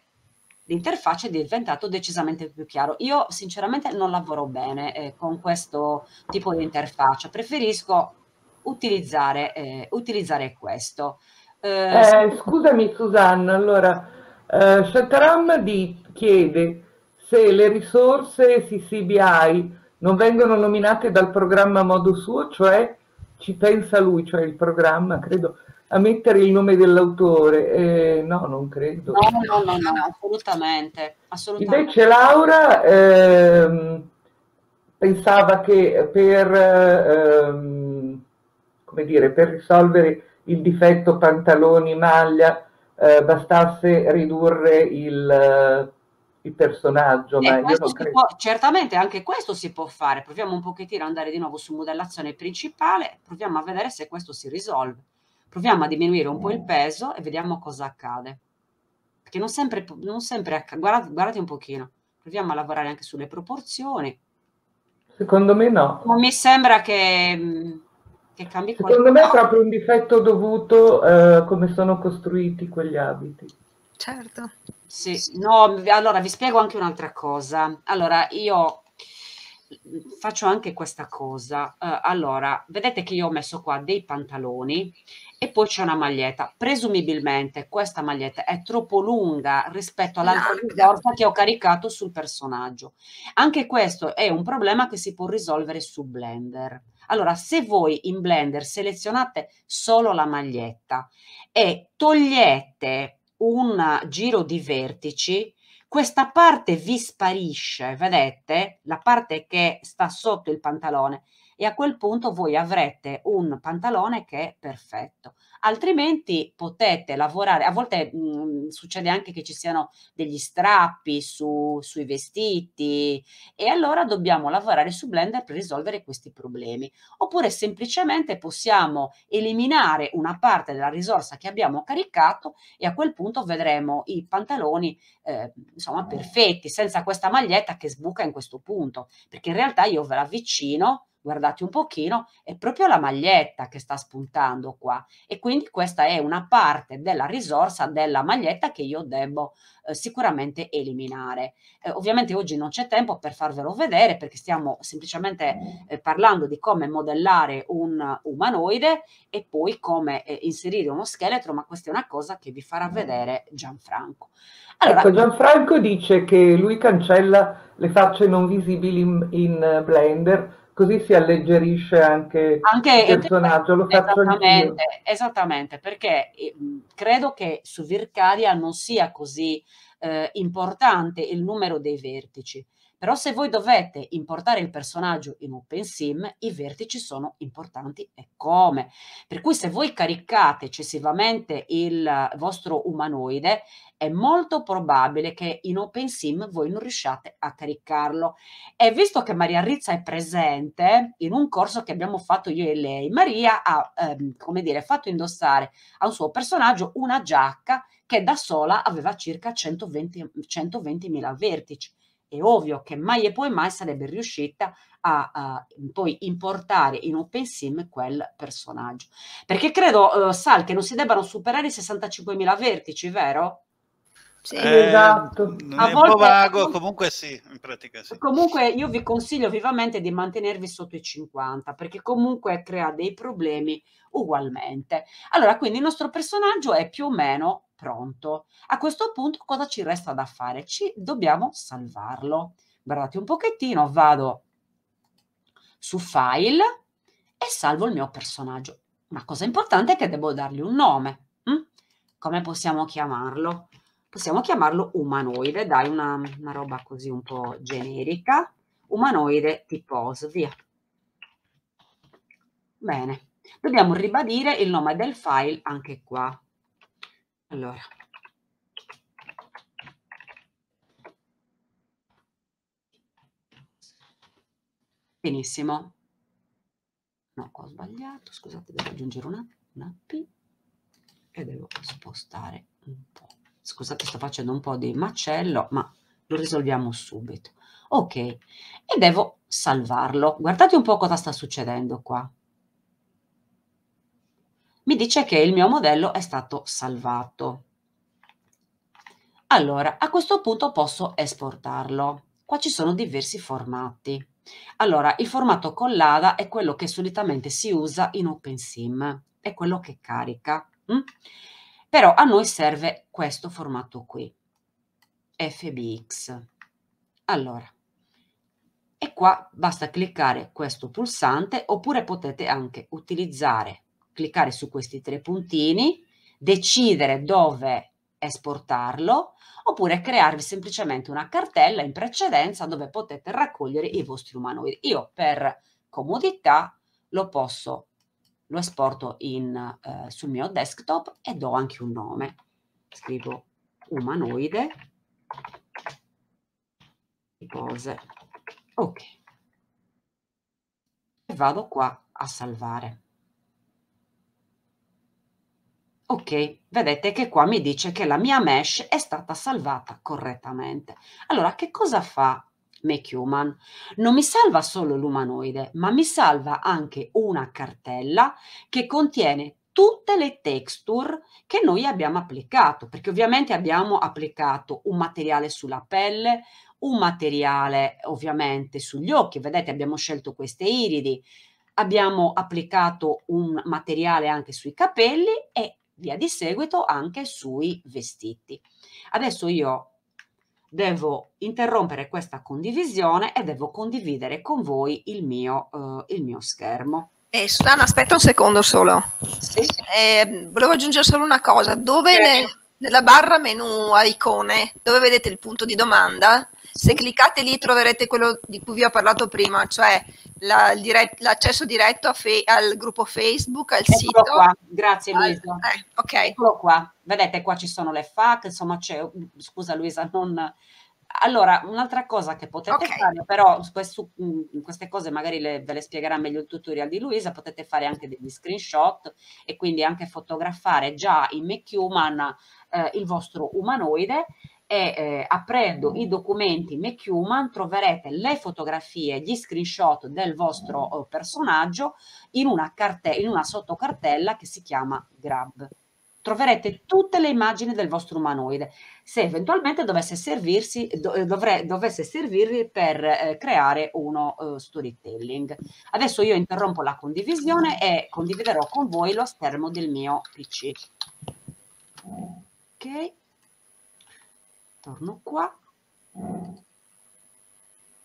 l'interfaccia è diventato decisamente più chiaro. Io sinceramente non lavoro bene eh, con questo tipo di interfaccia, preferisco utilizzare, eh, utilizzare questo. Eh, eh, scusami Susanna, allora eh, Shataram di chiede se le risorse CCBI non vengono nominate dal programma a modo suo, cioè ci pensa lui, cioè il programma, credo, a mettere il nome dell'autore. Eh, no, non credo. No, no, no, no assolutamente, assolutamente. Invece Laura ehm, pensava che per... Ehm, come dire, per risolvere il difetto pantaloni-maglia eh, bastasse ridurre il, eh, il personaggio. Ma può, certamente anche questo si può fare. Proviamo un pochettino ad andare di nuovo su modellazione principale, proviamo a vedere se questo si risolve. Proviamo a diminuire un po' il peso e vediamo cosa accade. Perché non sempre, non sempre accade. Guardate, guardate un pochino. Proviamo a lavorare anche sulle proporzioni. Secondo me no. Non mi sembra che mm, che cambi Secondo qualcosa. me è proprio un difetto dovuto a uh, come sono costruiti quegli abiti. Certo. Sì, no, allora vi spiego anche un'altra cosa. Allora, io faccio anche questa cosa. Uh, allora, vedete che io ho messo qua dei pantaloni e poi c'è una maglietta. Presumibilmente questa maglietta è troppo lunga rispetto all'altra risorsa che ho caricato sul personaggio. Anche questo è un problema che si può risolvere su Blender. Allora, se voi in Blender selezionate solo la maglietta e togliete un giro di vertici, questa parte vi sparisce, vedete? La parte che sta sotto il pantalone e a quel punto voi avrete un pantalone che è perfetto altrimenti potete lavorare, a volte mh, mhmm, succede anche che ci siano degli strappi su, sui vestiti e allora dobbiamo lavorare su Blender per risolvere questi problemi. Oppure semplicemente possiamo eliminare una parte della risorsa che abbiamo caricato e a quel punto vedremo i pantaloni eh, insomma perfetti, senza questa maglietta che sbuca in questo punto, perché in realtà io ve la avvicino guardate un pochino, è proprio la maglietta che sta spuntando qua e quindi questa è una parte della risorsa della maglietta che io devo eh, sicuramente eliminare. Eh, ovviamente oggi non c'è tempo per farvelo vedere perché stiamo semplicemente eh, parlando di come modellare un umanoide e poi come eh, inserire uno scheletro, ma questa è una cosa che vi farà vedere Gianfranco. Allora, ecco, Gianfranco dice che lui cancella le facce non visibili in, in Blender così si alleggerisce anche, anche il personaggio. Lo faccio esattamente, esattamente, perché eh, credo che su Vircadia non sia così eh, importante il numero dei vertici. Però se voi dovete importare il personaggio in OpenSim, i vertici sono importanti e come. Per cui se voi caricate eccessivamente il vostro umanoide, è molto probabile che in OpenSim voi non riusciate a caricarlo. E visto che Maria Rizza è presente in un corso che abbiamo fatto io e lei, Maria ha, ehm, come dire, fatto indossare a un suo personaggio una giacca che da sola aveva circa 120.000 120 vertici è ovvio che mai e poi mai sarebbe riuscita a, a poi importare in OpenSim quel personaggio. Perché credo, uh, Sal, che non si debbano superare i 65.000 vertici, vero? Sì, eh, esatto. A è volte, un po' vago, comunque sì, in pratica sì. Comunque io vi consiglio vivamente di mantenervi sotto i 50 perché comunque crea dei problemi ugualmente. Allora, quindi il nostro personaggio è più o meno pronto. A questo punto cosa ci resta da fare? Ci dobbiamo salvarlo. Guardate un pochettino, vado su file e salvo il mio personaggio. Ma cosa importante è che devo dargli un nome. Hm? Come possiamo chiamarlo? Possiamo chiamarlo umanoide, dai una, una roba così un po' generica. Umanoide tipos, via. Bene, dobbiamo ribadire il nome del file anche qua. Allora. Benissimo. No, ho sbagliato, scusate, devo aggiungere una, una P e devo spostare un po'. Scusate, sto facendo un po' di macello, ma lo risolviamo subito. Ok, e devo salvarlo. Guardate un po' cosa sta succedendo qua mi dice che il mio modello è stato salvato. Allora, a questo punto posso esportarlo. Qua ci sono diversi formati. Allora, il formato collada è quello che solitamente si usa in OpenSim, è quello che carica. Hm? Però a noi serve questo formato qui, FBX. Allora, e qua basta cliccare questo pulsante oppure potete anche utilizzare cliccare su questi tre puntini, decidere dove esportarlo oppure crearvi semplicemente una cartella in precedenza dove potete raccogliere i vostri umanoidi. Io per comodità lo posso, lo esporto in, eh, sul mio desktop e do anche un nome. Scrivo umanoide pose. Ok. E vado qua a salvare. Ok, vedete che qua mi dice che la mia mesh è stata salvata correttamente. Allora, che cosa fa Make Human? Non mi salva solo l'umanoide, ma mi salva anche una cartella che contiene tutte le texture che noi abbiamo applicato, perché ovviamente abbiamo applicato un materiale sulla pelle, un materiale ovviamente sugli occhi, vedete abbiamo scelto queste iridi, abbiamo applicato un materiale anche sui capelli e via di seguito anche sui vestiti. Adesso io devo interrompere questa condivisione e devo condividere con voi il mio, uh, il mio schermo. Eh, Susana, aspetta un secondo solo. Sì? Eh, volevo aggiungere solo una cosa. Dove ne, nella barra menu a icone, dove vedete il punto di domanda, Se cliccate lì troverete quello di cui vi ho parlato prima, cioè la, dirett- l'accesso diretto fe- al gruppo Facebook, al Eccolo sito. qua, grazie al- Luisa. eh, ok, Eccolo qua, vedete qua ci sono le FAC, insomma c'è, scusa Luisa, non... Allora, un'altra cosa che potete Ok. fare, però su mm, queste cose magari le- ve le spiegherà meglio il tutorial di Luisa, potete fare anche degli screenshot e quindi anche fotografare già in MacHuman eh, il vostro umanoide e eh, aprendo i documenti MacHuman troverete le fotografie, gli screenshot del vostro eh, personaggio in una, carte- in una sottocartella che si chiama Grab. Troverete tutte le immagini del vostro umanoide. Se eventualmente dovesse servirsi, do- eh, dovre- dovesse servirvi per eh, creare uno eh, storytelling. Adesso io interrompo la condivisione e condividerò con voi lo schermo del mio PC. Ok, torno qua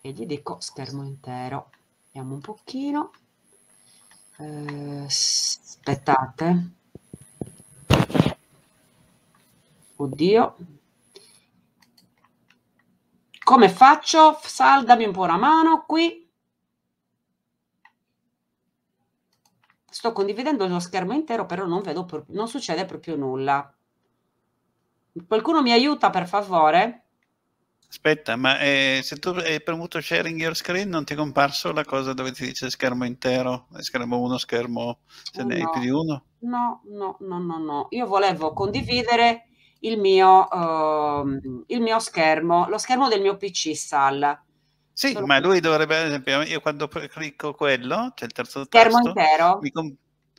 e gli dico schermo intero. Vediamo un pochino. Eh, aspettate. Oddio. Come faccio? Sal, dammi un po' una mano qui. Sto condividendo lo schermo intero, però non vedo, non succede proprio nulla. Qualcuno mi aiuta, per favore? Aspetta, ma eh, se tu hai premuto sharing your screen non ti è comparso la cosa dove ti dice schermo intero, schermo 1, schermo se ne hai No. più di uno? No, no, no, no, no. Io volevo condividere il mio, ehm, il mio schermo, lo schermo del mio PC, Sal. Sì, Solo ma lui dovrebbe, ad esempio, io quando clicco quello, c'è il terzo Schermo tasto, intero?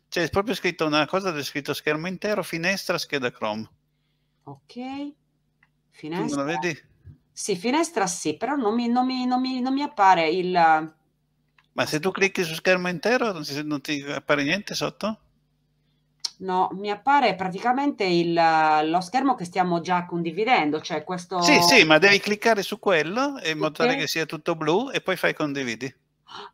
c'è proprio scritto una cosa, c'è scritto schermo intero, finestra, scheda Chrome. Ok. Tu non Finestra. lo vedi? Sì, finestra sì, però non mi, non mi- non mi- non mi appare il... Ma se tu clicchi su schermo intero non ti, non ti appare niente sotto? No, mi appare praticamente il, lo schermo che stiamo già condividendo, cioè questo... Sì, sì, ma devi cliccare su quello in modo tale che sia tutto blu e poi fai condividi.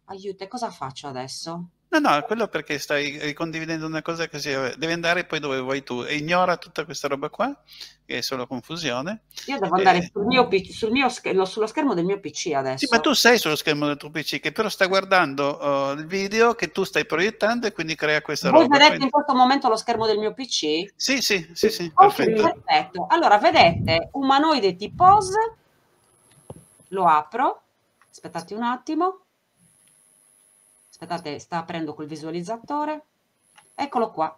Aiuto, e cosa faccio adesso? No, no, quello perché stai eh, condividendo una cosa che sia... devi andare poi dove vuoi tu e ignora tutta questa roba qua, che è solo confusione. Io devo andare Eh. sul mio sul mio sullo schermo del mio PC adesso. Sì, ma tu sei sullo schermo del tuo PC che però sta guardando uh, il video che tu stai proiettando e quindi crea questa Voi roba. vedete Quindi- in questo momento lo schermo del mio PC? Sì, sì, sì, sì, Ok, perfetto. perfetto. Allora, vedete, umanoide T-Pose, lo apro, aspettate un attimo, aspettate, sta aprendo col visualizzatore, eccolo qua.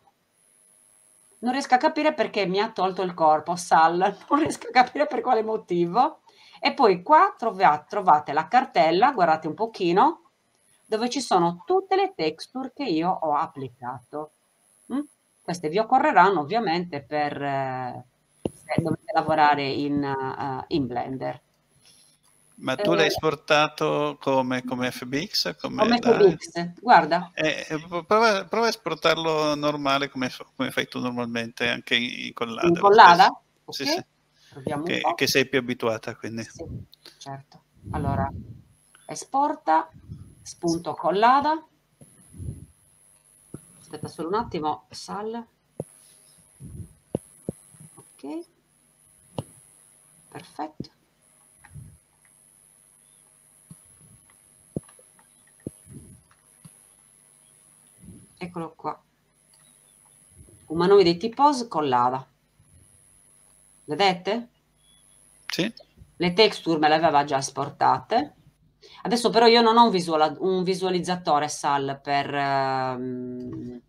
Non riesco a capire perché mi ha tolto il corpo, Sal, non riesco a capire per quale motivo. E poi qua trova- trovate la cartella, guardate un pochino, dove ci sono tutte le texture che io ho applicato. Mm? Queste vi occorreranno ovviamente per eh, se dovete lavorare in, eh, in Blender. Ma tu l'hai Eh, esportato come, come FBX? Come, Come la- FBX, guarda, Eh, eh, prova, prova a esportarlo normale come, come fai tu normalmente, anche in, collada. in collada. Sì, sì, Proviamo un che, che sei più abituata, quindi. Sì, certo. Allora, esporta, spunto collada. Aspetta solo un attimo, Sal. Ok. Perfetto. Eccolo qua. Umanoide T-Pose collada. Vedete? Sì? Le texture me le aveva già esportate. Adesso però io non ho un, visuala- un visualizzatore SAL per... ehm,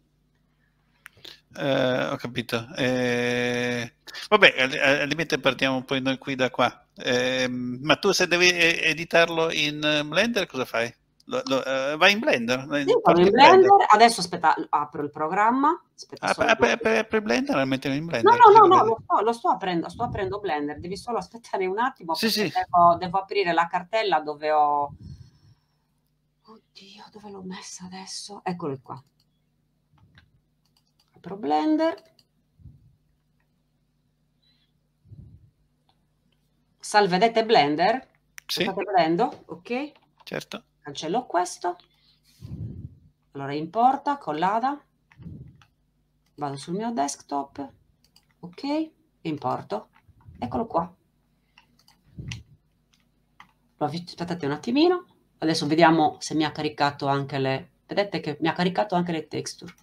Eh, ho capito. Eh, vabbè, al, al limite partiamo poi noi qui da qua. Eh, ma tu se devi e- editarlo in eh, Blender cosa fai? Lo- lo- eh, vai in Blender? sì, vado in il Blender. Adesso aspetta, apro il programma. Aspetta Ah, apri, apri- Blender e mettilo in No, Blender. no, no, no, vedi. lo sto, lo sto aprendo, sto aprendo Blender, devi solo aspettare un attimo Sì, sì. Devo, devo aprire la cartella dove ho... Oddio, dove l'ho messa adesso? Eccolo qua. Apro Blender. Sal, vedete Blender? Sì, Lo state vedendo? Ok. certo. Cancello questo. Allora importa, collada. Vado sul mio desktop. Ok. Importo. Eccolo qua. aspettate un attimino, adesso vediamo se mi ha caricato anche le, vedete che mi ha caricato anche le texture,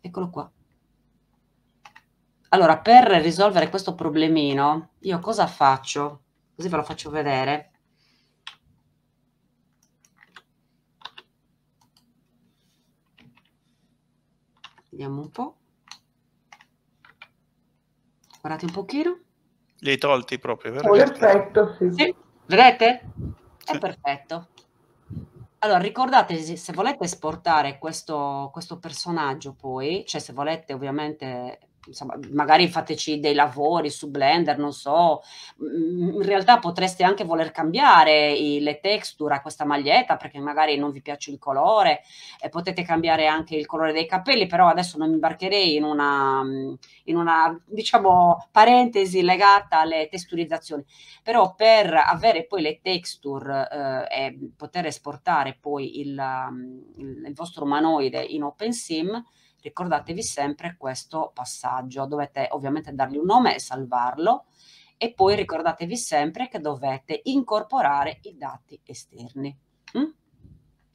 eccolo qua. Allora, per risolvere questo problemino, io cosa faccio? Così ve lo faccio vedere. Vediamo un po'. Guardate un pochino. Li hai tolti proprio, vero? Perfetto, sì. sì. Vedete? È perfetto. Allora, ricordate, se volete esportare questo, questo personaggio poi, cioè se volete ovviamente insomma, magari fateci dei lavori su Blender, non so, mm, in realtà potreste anche voler cambiare i, le texture a questa maglietta perché magari non vi piace il colore e potete cambiare anche il colore dei capelli, però adesso non mi imbarcherei in una, mm, in una diciamo, parentesi legata alle texturizzazioni, però per avere poi le texture eh, e poter esportare poi mm, il, il vostro umanoide in OpenSim, ricordatevi sempre questo passaggio, dovete ovviamente dargli un nome e salvarlo e poi ricordatevi sempre che dovete incorporare i dati esterni. Mm?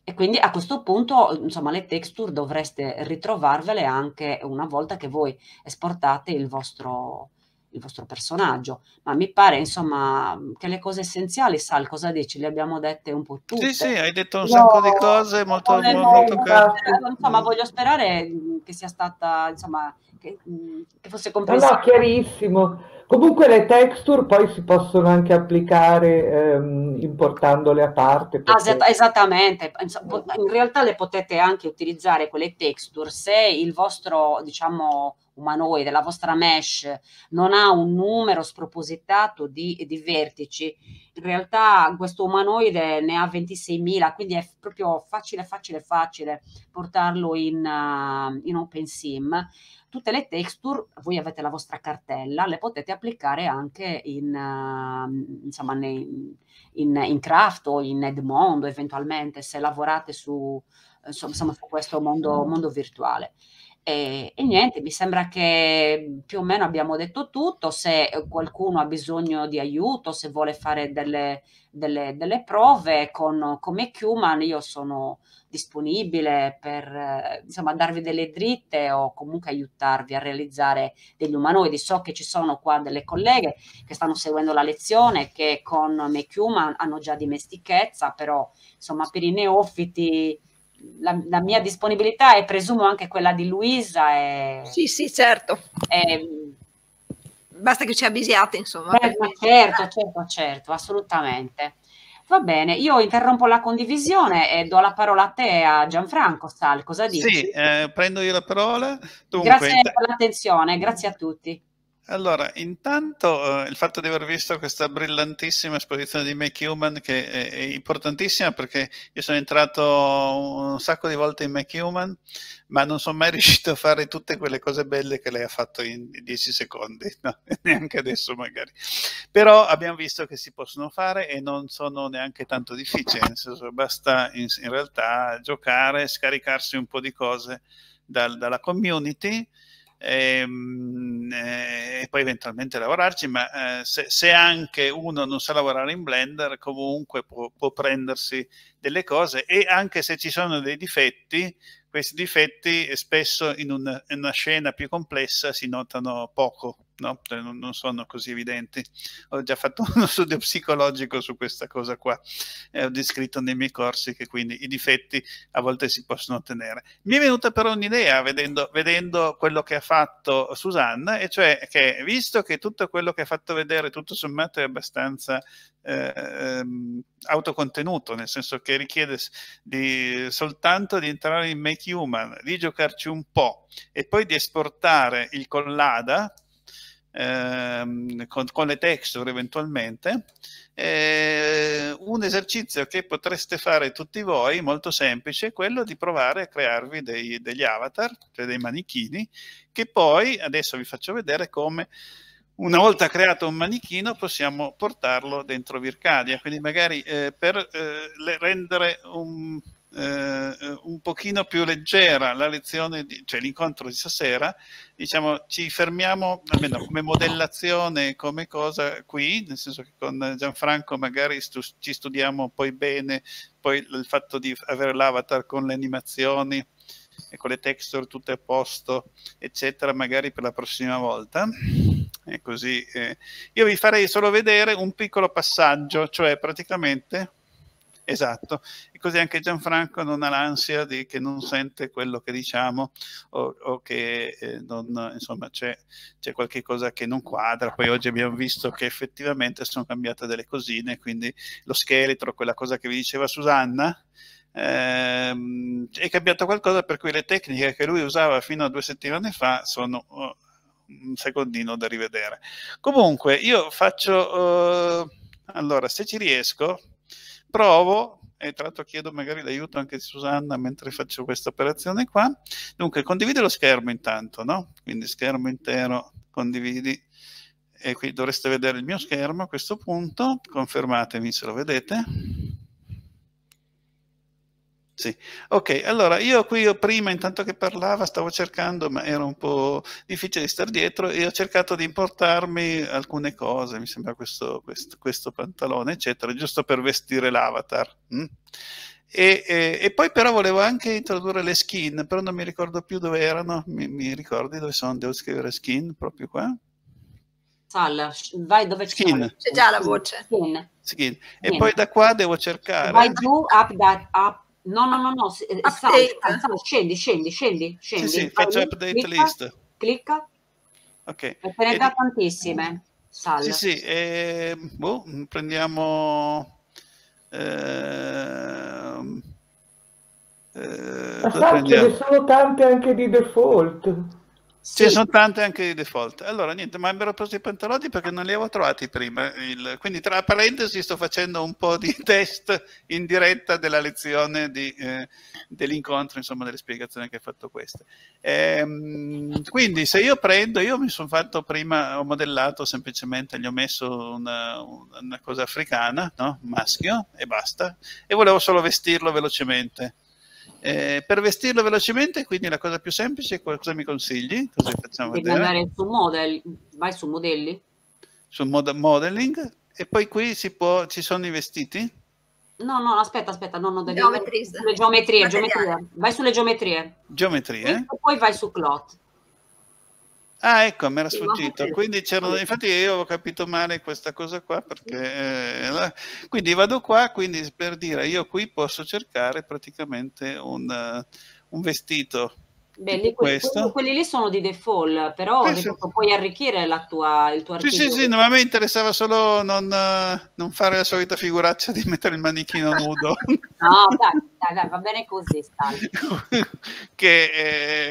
E quindi a questo punto, insomma, le texture dovreste ritrovarvele anche una volta che voi esportate il vostro, il vostro personaggio. Ma mi pare, insomma, che le cose essenziali, Sal, cosa dici? Le abbiamo dette un po' tutte. Sì, sì, hai detto un no, sacco di cose molto, volevo, molto eh, Insomma, voglio sperare che sia stata, insomma, che, che fosse comprensibile. No, no, chiarissimo. Comunque le texture poi si possono anche applicare ehm, importandole a parte. Perché... Ah, esattamente, in realtà le potete anche utilizzare quelle texture se il vostro, diciamo, umanoide, la vostra mesh non ha un numero spropositato di, di vertici, in realtà questo umanoide ne ha 26.000, quindi è proprio facile, facile, facile portarlo in, uh, in OpenSim. Tutte le texture, voi avete la vostra cartella, le potete applicare anche in, uh, insomma, nei, in, in Craft o in Edmondo eventualmente, se lavorate su, insomma, su questo mondo, mondo virtuale. E, e, niente, mi sembra che più o meno abbiamo detto tutto. Se qualcuno ha bisogno di aiuto, se vuole fare delle, delle, delle prove con, come Cuman, io sono disponibile per insomma darvi delle dritte o comunque aiutarvi a realizzare degli umanoidi. So che ci sono qua delle colleghe che stanno seguendo la lezione che con Make Human hanno già dimestichezza, però insomma per i neofiti la, la, mia disponibilità e presumo anche quella di Luisa. È, sì, sì, certo. È, Basta che ci avvisiate, insomma. Beh, certo, certo, certo, assolutamente. Va bene, io interrompo la condivisione e do la parola a te, a Gianfranco Sal, cosa dici? Sì, eh, prendo io la parola. Dunque, grazie per l'attenzione, grazie a tutti. Allora, intanto eh, il fatto di aver visto questa brillantissima esposizione di Make Human che è, è, importantissima perché io sono entrato un sacco di volte in Make Human ma non sono mai riuscito a fare tutte quelle cose belle che lei ha fatto in 10 secondi, no? neanche adesso magari. Però abbiamo visto che si possono fare e non sono neanche tanto difficili, nel senso basta in, in realtà giocare, scaricarsi un po' di cose dal, dalla community e, ehm, eh, e, poi eventualmente lavorarci, ma eh, se, se, anche uno non sa lavorare in Blender, comunque può, può, prendersi delle cose e anche se ci sono dei difetti, questi difetti spesso in una, in una scena più complessa si notano poco no? Cioè, non, sono così evidenti. Ho già fatto uno studio psicologico su questa cosa qua e ho descritto nei miei corsi che quindi i difetti a volte si possono ottenere. Mi è venuta però un'idea vedendo, vedendo quello che ha fatto Susanna, e cioè che visto che tutto quello che ha fatto vedere tutto sommato è abbastanza eh, autocontenuto, nel senso che richiede di, soltanto di entrare in Make Human, di giocarci un po' e poi di esportare il collada ehm, con, con, le texture eventualmente, eh, un esercizio che potreste fare tutti voi, molto semplice, è quello di provare a crearvi dei, degli avatar, cioè dei manichini, che poi, adesso vi faccio vedere come una volta creato un manichino possiamo portarlo dentro Vircadia, quindi magari eh, per eh, rendere un eh, un pochino più leggera la lezione, di, cioè l'incontro di stasera, diciamo ci fermiamo almeno come modellazione, come cosa qui, nel senso che con Gianfranco magari stu- ci studiamo poi bene, poi il fatto di avere l'avatar con le animazioni e con le texture tutte a posto, eccetera, magari per la prossima volta. E così eh. io vi farei solo vedere un piccolo passaggio, cioè praticamente Esatto, e così anche Gianfranco non ha l'ansia di che non sente quello che diciamo o, o che eh, non, insomma c'è, c'è qualche cosa che non quadra. Poi oggi abbiamo visto che effettivamente sono cambiate delle cosine, quindi lo scheletro, quella cosa che vi diceva Susanna, ehm, è cambiato qualcosa per cui le tecniche che lui usava fino a due settimane fa sono oh, un secondino da rivedere. Comunque io faccio, uh, allora se ci riesco, provo e tra l'altro chiedo magari l'aiuto anche di Susanna mentre faccio questa operazione qua. Dunque, condividi lo schermo intanto, no? Quindi schermo intero, condividi e qui dovreste vedere il mio schermo a questo punto, confermatemi se lo vedete. Sì, ok, allora io qui io prima intanto che parlava stavo cercando, ma era un po' difficile di stare dietro e ho cercato di importarmi alcune cose, mi sembra questo, questo, questo pantalone, eccetera, giusto per vestire l'avatar. Mm? E, e, e, poi però volevo anche introdurre le skin, però non mi ricordo più dove erano, mi, mi ricordi dove sono? Devo scrivere skin proprio qua. Sal, vai dove skin. c'è già la voce. Skin. skin. E poi da qua devo cercare. Vai giù, up, that, up No, no, no, no, eh, sal, sal, scendi, scendi, scendi, scendi. Sì, sì, faccio update clicca, list. Clicca. Ok. E te ne dà tantissime, Sal. Sì, sì, eh, boh, prendiamo... Eh, eh, Ma sai, ce ne sono tante anche di default. Sì. Ce sono tante anche di default. Allora, niente, ma mi ero preso i pantaloni perché non li avevo trovati prima. Il, quindi, tra parentesi, sto facendo un po' di test in diretta della lezione di, eh, dell'incontro, insomma, delle spiegazioni che hai fatto queste. Ehm, quindi, se io prendo, io mi sono fatto prima, ho modellato semplicemente, gli ho messo una, una cosa africana, no? maschio, e basta, e volevo solo vestirlo velocemente. Eh, per vestirlo velocemente, quindi la cosa più semplice, cosa mi consigli? Così facciamo Devi vedere. andare su model, vai su modelli. Su mod- modeling e poi qui si può, ci sono i vestiti? No, no, aspetta, aspetta, no, no, devi sulle geometrie, geometrie. Vai sulle geometrie. Geometrie. E poi vai su clot. Ah, ecco, mi era sfuggito. Quindi c'erano, infatti io ho capito male questa cosa qua perché eh, quindi vado qua, quindi per dire io qui posso cercare praticamente un, uh, un vestito Belli, quelli, quelli, lì sono di default, però sì. puoi arricchire tua, il tuo archivio. Sì, sì, sì, no, a me interessava solo non, non, fare la solita figuraccia di mettere il manichino nudo. no, dai, dai, dai, va bene così, che,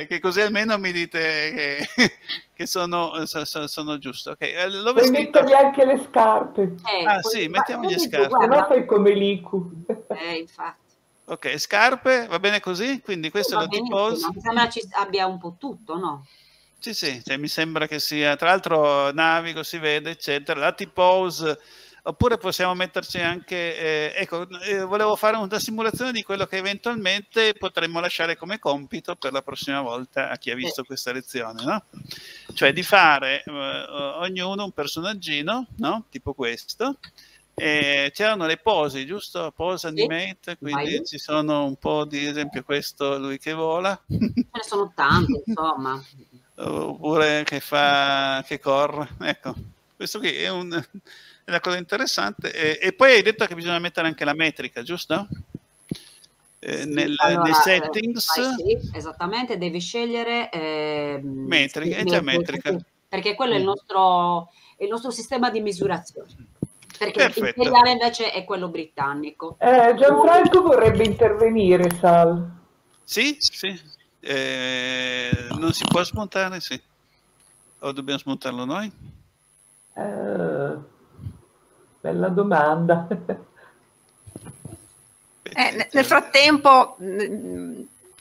eh, che, così almeno mi dite che, che sono, sono, sono, giusto. Okay. Eh, Puoi mettergli anche le scarpe. Eh, ah sì, mettiamo le scarpe. Se no fai come l'IQ. Eh, infatti. Ok, scarpe, va bene così? Quindi questo sì, è la T-pose. Mi sembra ci abbia un po' tutto, no? Sì, sì, cioè, mi sembra che sia, tra l'altro navigo, si vede, eccetera. La T-pose, oppure possiamo metterci anche, eh, ecco, eh, volevo fare una simulazione di quello che eventualmente potremmo lasciare come compito per la prossima volta a chi ha visto questa lezione, no? Cioè di fare eh, ognuno un personaggino, no? Tipo questo, e c'erano le pose, giusto? Pose animate, quindi ci sono un po' di esempio questo lui che vola. Ce ne sono tanti, insomma. Oppure che fa, che corre. Ecco, questo qui è, un, è una cosa interessante. E, e, poi hai detto che bisogna mettere anche la metrica, giusto? Eh, nel, allora, nei settings. Eh, sì, esattamente, devi scegliere eh, metrica, è già metrica. Perché quello è il mm. nostro, è il nostro sistema di misurazione perché Perfetto. l'imperiale invece è quello britannico. Eh, Gianfranco vorrebbe intervenire, Sal. Sì, sì. Eh, non si può smontare, sì. O dobbiamo smontarlo noi? Eh, bella domanda. Eh, nel frattempo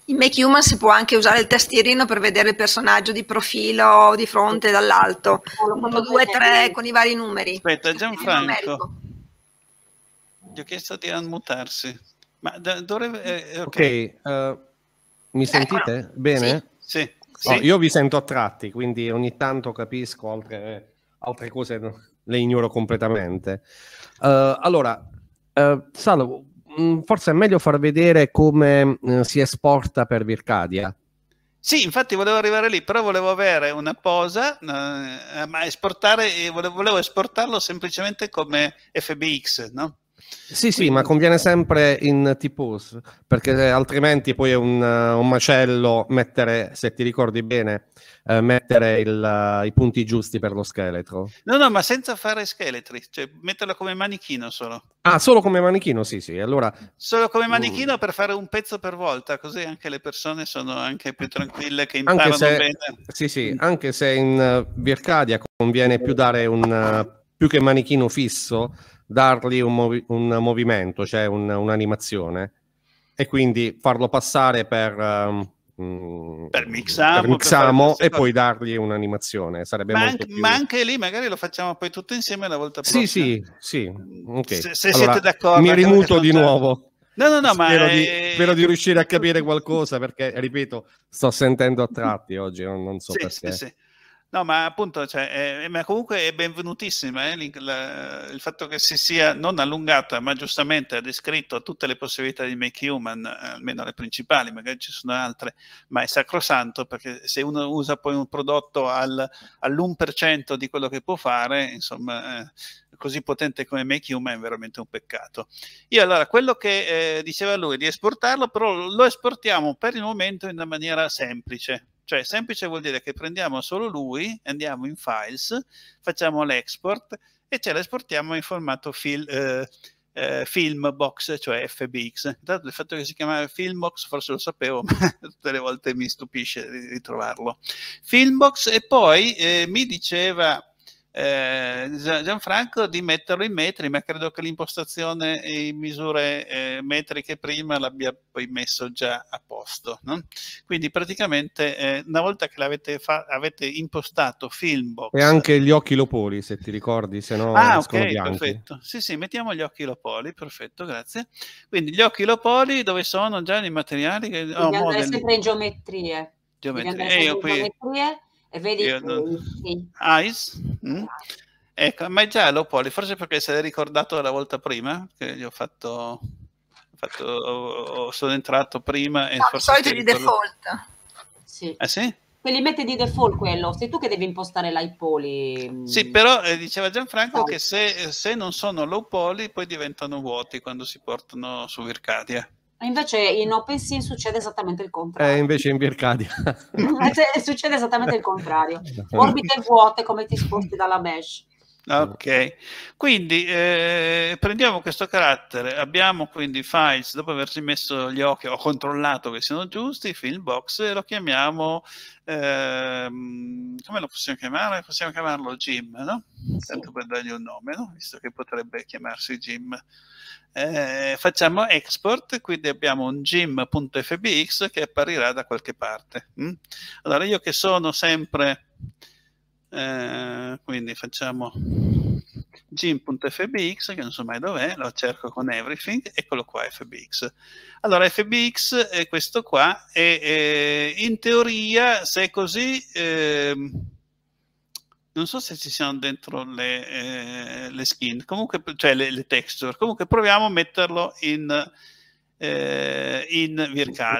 in Make Human si può anche usare il tastierino per vedere il personaggio di profilo di fronte dall'alto. 1, 2, 3 con i vari numeri. Aspetta, Gianfranco. Gli ho chiesto di unmutarsi. Ma d- dovrebbe... Eh, ok, Ok, eh, mi sentite? Bene? sì. Oh, sì. io vi sento a tratti, quindi ogni tanto capisco altre, altre cose, le ignoro completamente. Eh, allora, eh, Salo, mh, forse è meglio far vedere come eh, si esporta per Vircadia. Sì, infatti volevo arrivare lì, però volevo avere una posa, eh, ma esportare, e volevo, volevo esportarlo semplicemente come FBX, no? Sì, sì, ma conviene sempre in T-Pose, perché altrimenti poi è un, uh, un macello mettere, se ti ricordi bene, eh, mettere il, uh, i punti giusti per lo scheletro. No, no, ma senza fare scheletri, cioè metterlo come manichino solo. Ah, solo come manichino, sì, sì. Allora, Solo come Mm. manichino per fare un pezzo per volta, così anche le persone sono anche più tranquille che Anche imparano se- bene. sì, sì, anche se in uh, Vircadia conviene più dare un, uh, più che manichino fisso, dargli un, movi- un movimento, cioè un- un'animazione, e quindi farlo passare per... um, mm, Per Mixamo, per per Mixamo queste e poi dargli un'animazione. Sarebbe Ma anche, più... ma anche lì magari lo facciamo poi tutto insieme la volta prossima. Sì, sì, sì. ok. Se- se Allora, siete d'accordo, Mi rimuto di nuovo. No, no, no, ma spero, di, eh, spero di riuscire a capire qualcosa perché, ripeto, sto sentendo a tratti oggi, non, non so sì, perché. sì, sì. No, ma appunto, cioè, eh, ma comunque è benvenutissima eh, la- il fatto che si sia non allungata, ma giustamente ha descritto tutte le possibilità di Make Human, eh, almeno le principali, magari ci sono altre, ma è sacrosanto perché se uno usa poi un prodotto al, all'1% di quello che può fare, insomma, eh, così potente come Make Human è veramente un peccato. Io allora, quello che eh, diceva lui di esportarlo, però lo esportiamo per il momento in una maniera semplice. Cioè, semplice vuol dire che prendiamo solo lui, andiamo in files, facciamo l'export e ce l'esportiamo in formato fil, eh, eh, film box, cioè FBX. Intanto il fatto che si chiama Filmbox forse lo sapevo, ma tutte le volte mi stupisce ritrovarlo. Filmbox e poi eh, mi diceva eh, Gia- Gianfranco di metterlo in metri, ma credo che l'impostazione in misure eh, metriche prima l'abbia poi messo già a posto. no? Quindi praticamente eh, una volta che l'avete fa- avete impostato Filmbox E anche gli occhi lopoli, se ti ricordi, se no Ah, ok, bianchi. perfetto. Sì, sì, mettiamo gli occhi lopoli, perfetto, grazie. Quindi gli occhi lopoli dove sono già i materiali? Che... Oh, sempre in geometrie. Devi geometria. andare E io qui, geometrie e vedi Io non- sì. eyes. mm. Ecco, ma è già lopoli, forse perché se l'hai ricordato la volta prima, che gli ho fatto... fatto- ho- sono entrato prima e No, di forse solito di ricordo- default. Sì. Ah sì? Quelli metti di default quello, sei tu che devi impostare l'high poly. mm. Sì, però eh, diceva Gianfranco Dai. che se, se non sono low poly poi diventano vuoti quando si portano su Vircadia. Invece in OpenSea succede esattamente il E contrario. invece in Vircadia. Eh, succede esattamente il contrario. Orbite vuote come ti sposti dalla mesh. Ok, quindi eh, prendiamo questo carattere, abbiamo quindi files, dopo averci messo gli occhi, ho controllato che siano giusti, filmbox, e lo chiamiamo, ehm, come lo possiamo chiamare? Possiamo chiamarlo Jim, no? Tanto per dargli un nome, no? Visto che potrebbe chiamarsi Jim. Eh, facciamo export, quindi abbiamo un gym.fbx che apparirà da qualche parte. mm? Allora io che sono sempre eh, quindi facciamo gym.fbx che non so mai dov'è, lo cerco con everything, eccolo qua fbx. Allora fbx è questo qua e eh, in teoria se è così ehm, non so se ci siano dentro le, eh, le skin, comunque cioè le, le texture, comunque proviamo a metterlo in eh, in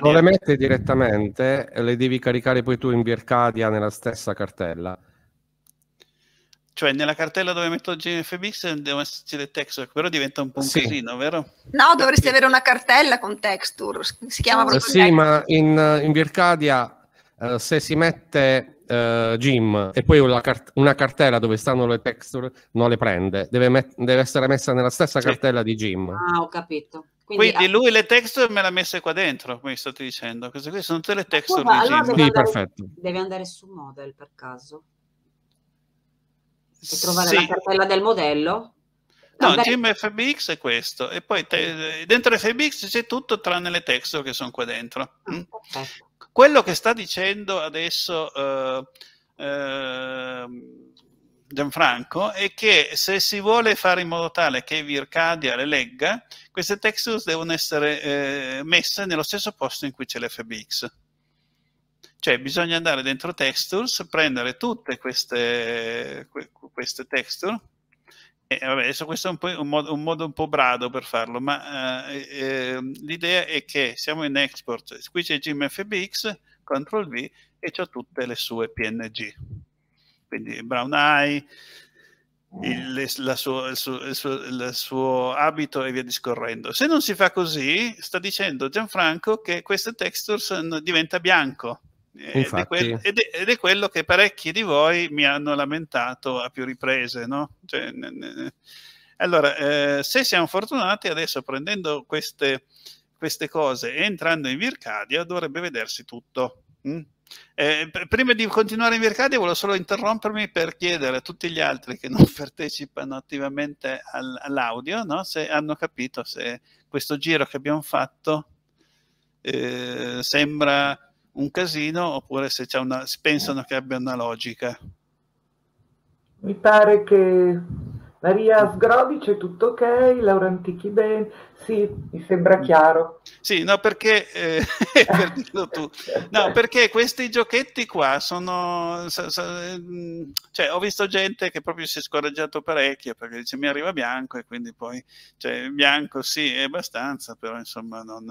Non Vircadia. le mette direttamente, e le devi caricare poi tu in Vircadia nella stessa cartella. Cioè, nella cartella dove metto GFBX devono esserci le texture, però diventa un po' un Sì. casino, vero? No, dovresti avere una cartella con texture, si chiama Eh, proprio sì, texture. ma in, in Vircadia eh, se si mette eh, Jim e poi una, cart- una cartella dove stanno le texture non le prende, deve, met- deve essere messa nella stessa Sì. cartella di Jim. Ah, ho capito. Quindi, Quindi ah, lui le texture me l'ha messe qua dentro, come state dicendo. Queste qui sono tutte le texture scusa, di allora Jim. devi Sì, andare, perfetto. devi andare su model per caso e trovare Sì. la cartella del modello. No, Andare- Jim FBX è questo. E poi te- dentro FBX c'è tutto tranne le texture che sono qua dentro. Mm? Quello che sta dicendo adesso eh, ehm, Gianfranco è che se si vuole fare in modo tale che Vircadia le legga, queste textures devono essere eh, messe nello stesso posto in cui c'è l'FBX. Cioè bisogna andare dentro textures, prendere tutte queste, queste texture, e, vabbè, adesso questo è un, un, modo, un, modo, un po' brado per farlo, ma eh, eh, l'idea è che siamo in export, qui c'è GMFBX, CTRL V e c'ho tutte le sue PNG quindi brown eye, il, suo, il, suo, il, suo, il, suo, abito e via discorrendo. Se non si fa così, sta dicendo Gianfranco che queste textures diventa bianco. Ed è, quel, ed, è, ed è, quello che parecchi di voi mi hanno lamentato a più riprese. No? Cioè, ne, ne. Allora, eh, se siamo fortunati, adesso prendendo queste, queste cose e entrando in Vircadia, dovrebbe vedersi tutto. Mm? Eh, prima di continuare in Vircadia volevo solo interrompermi per chiedere a tutti gli altri che non partecipano attivamente al, all'audio no? se hanno capito se questo giro che abbiamo fatto eh, sembra un casino oppure se, una, pensano che abbia una logica. Mi pare che Maria Sgrodice, tutto ok, Laura Antichi bene, sì, mi sembra chiaro. Sì, no, perché, eh, per tu, no, perché questi giochetti qua sono, so, so, cioè, ho visto gente che proprio si è scoraggiato parecchio perché dice mi arriva bianco e quindi poi, cioè, bianco sì, è abbastanza, però insomma non,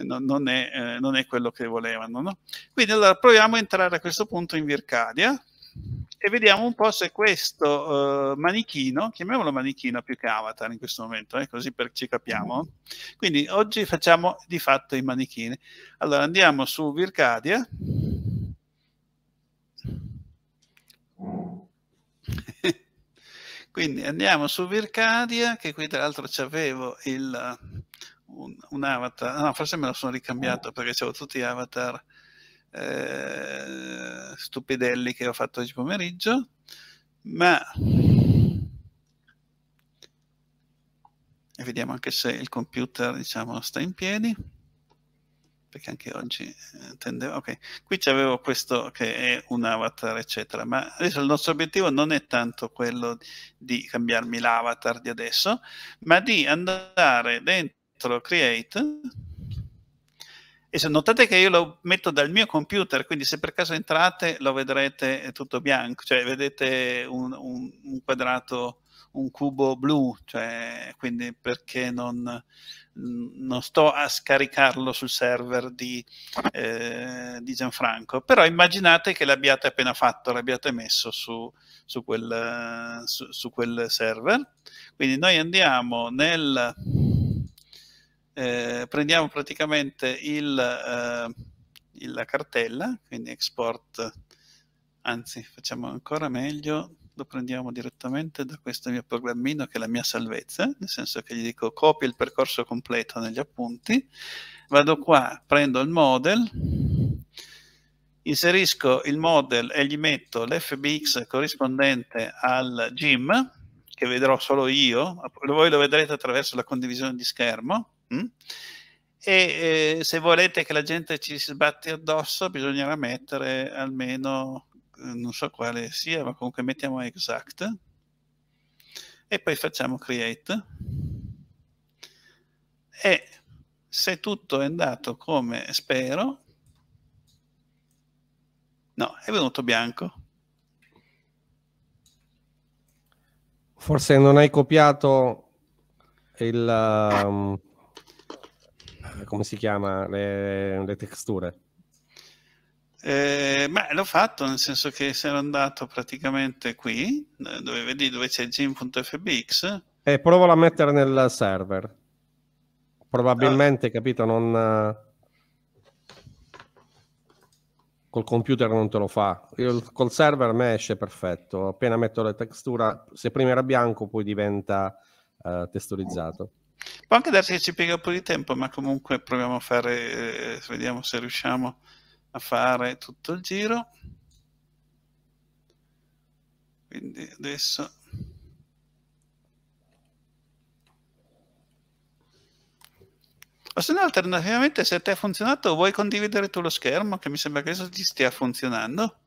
non, non, è, eh, non è, quello che volevano, no? Quindi allora proviamo a entrare a questo punto in Vircadia e vediamo un po' se questo uh, manichino, chiamiamolo manichino più che avatar in questo momento, eh, così per ci capiamo. Quindi oggi facciamo di fatto i manichini. Allora andiamo su Vircadia. Quindi andiamo su Vircadia, che qui tra l'altro c'avevo un, un, avatar, no forse me lo sono ricambiato perché c'avevo tutti gli avatar eh, stupidelli che ho fatto oggi pomeriggio, ma e vediamo anche se il computer diciamo sta in piedi perché anche oggi eh, tendevo ok qui c'avevo questo che è un avatar eccetera ma adesso il nostro obiettivo non è tanto quello di cambiarmi l'avatar di adesso ma di andare dentro create e notate che io lo metto dal mio computer, quindi se per caso entrate lo vedrete tutto bianco, cioè vedete un, un, un quadrato, un cubo blu, cioè, quindi perché non, non sto a scaricarlo sul server di, eh, di, Gianfranco, però immaginate che l'abbiate appena fatto, l'abbiate messo su, su, quel, su, su quel server. Quindi noi andiamo nel eh, prendiamo praticamente il, eh, la cartella, quindi export, anzi facciamo ancora meglio, lo prendiamo direttamente da questo mio programmino che è la mia salvezza, nel senso che gli dico copia il percorso completo negli appunti, vado qua, prendo il model, inserisco il model e gli metto l'FBX corrispondente al GIM, che vedrò solo io, voi lo vedrete attraverso la condivisione di schermo, Mm? E eh, se volete che la gente ci sbatti addosso, bisognerà mettere almeno, eh, non so quale sia, ma comunque mettiamo exact e poi facciamo create. E se tutto è andato come spero, no, è venuto bianco. Forse non hai copiato il, um, come si chiama, le, le texture? Eh, beh, l'ho fatto nel senso che ero andato praticamente qui, dove vedi dove c'è gym.fbx. E eh, provo a mettere nel server. Probabilmente, ah. capito, non... Col computer non te lo fa. Io, col server a me esce perfetto. Appena metto la textura, se prima era bianco, poi diventa uh, testurizzato. Può anche darsi che ci piega un po' di tempo, ma comunque proviamo a fare, eh, vediamo se riusciamo a fare tutto il giro. Quindi adesso... O se no, alternativamente, se a te ha funzionato, vuoi condividere tu lo schermo? Che mi sembra che adesso ti stia funzionando.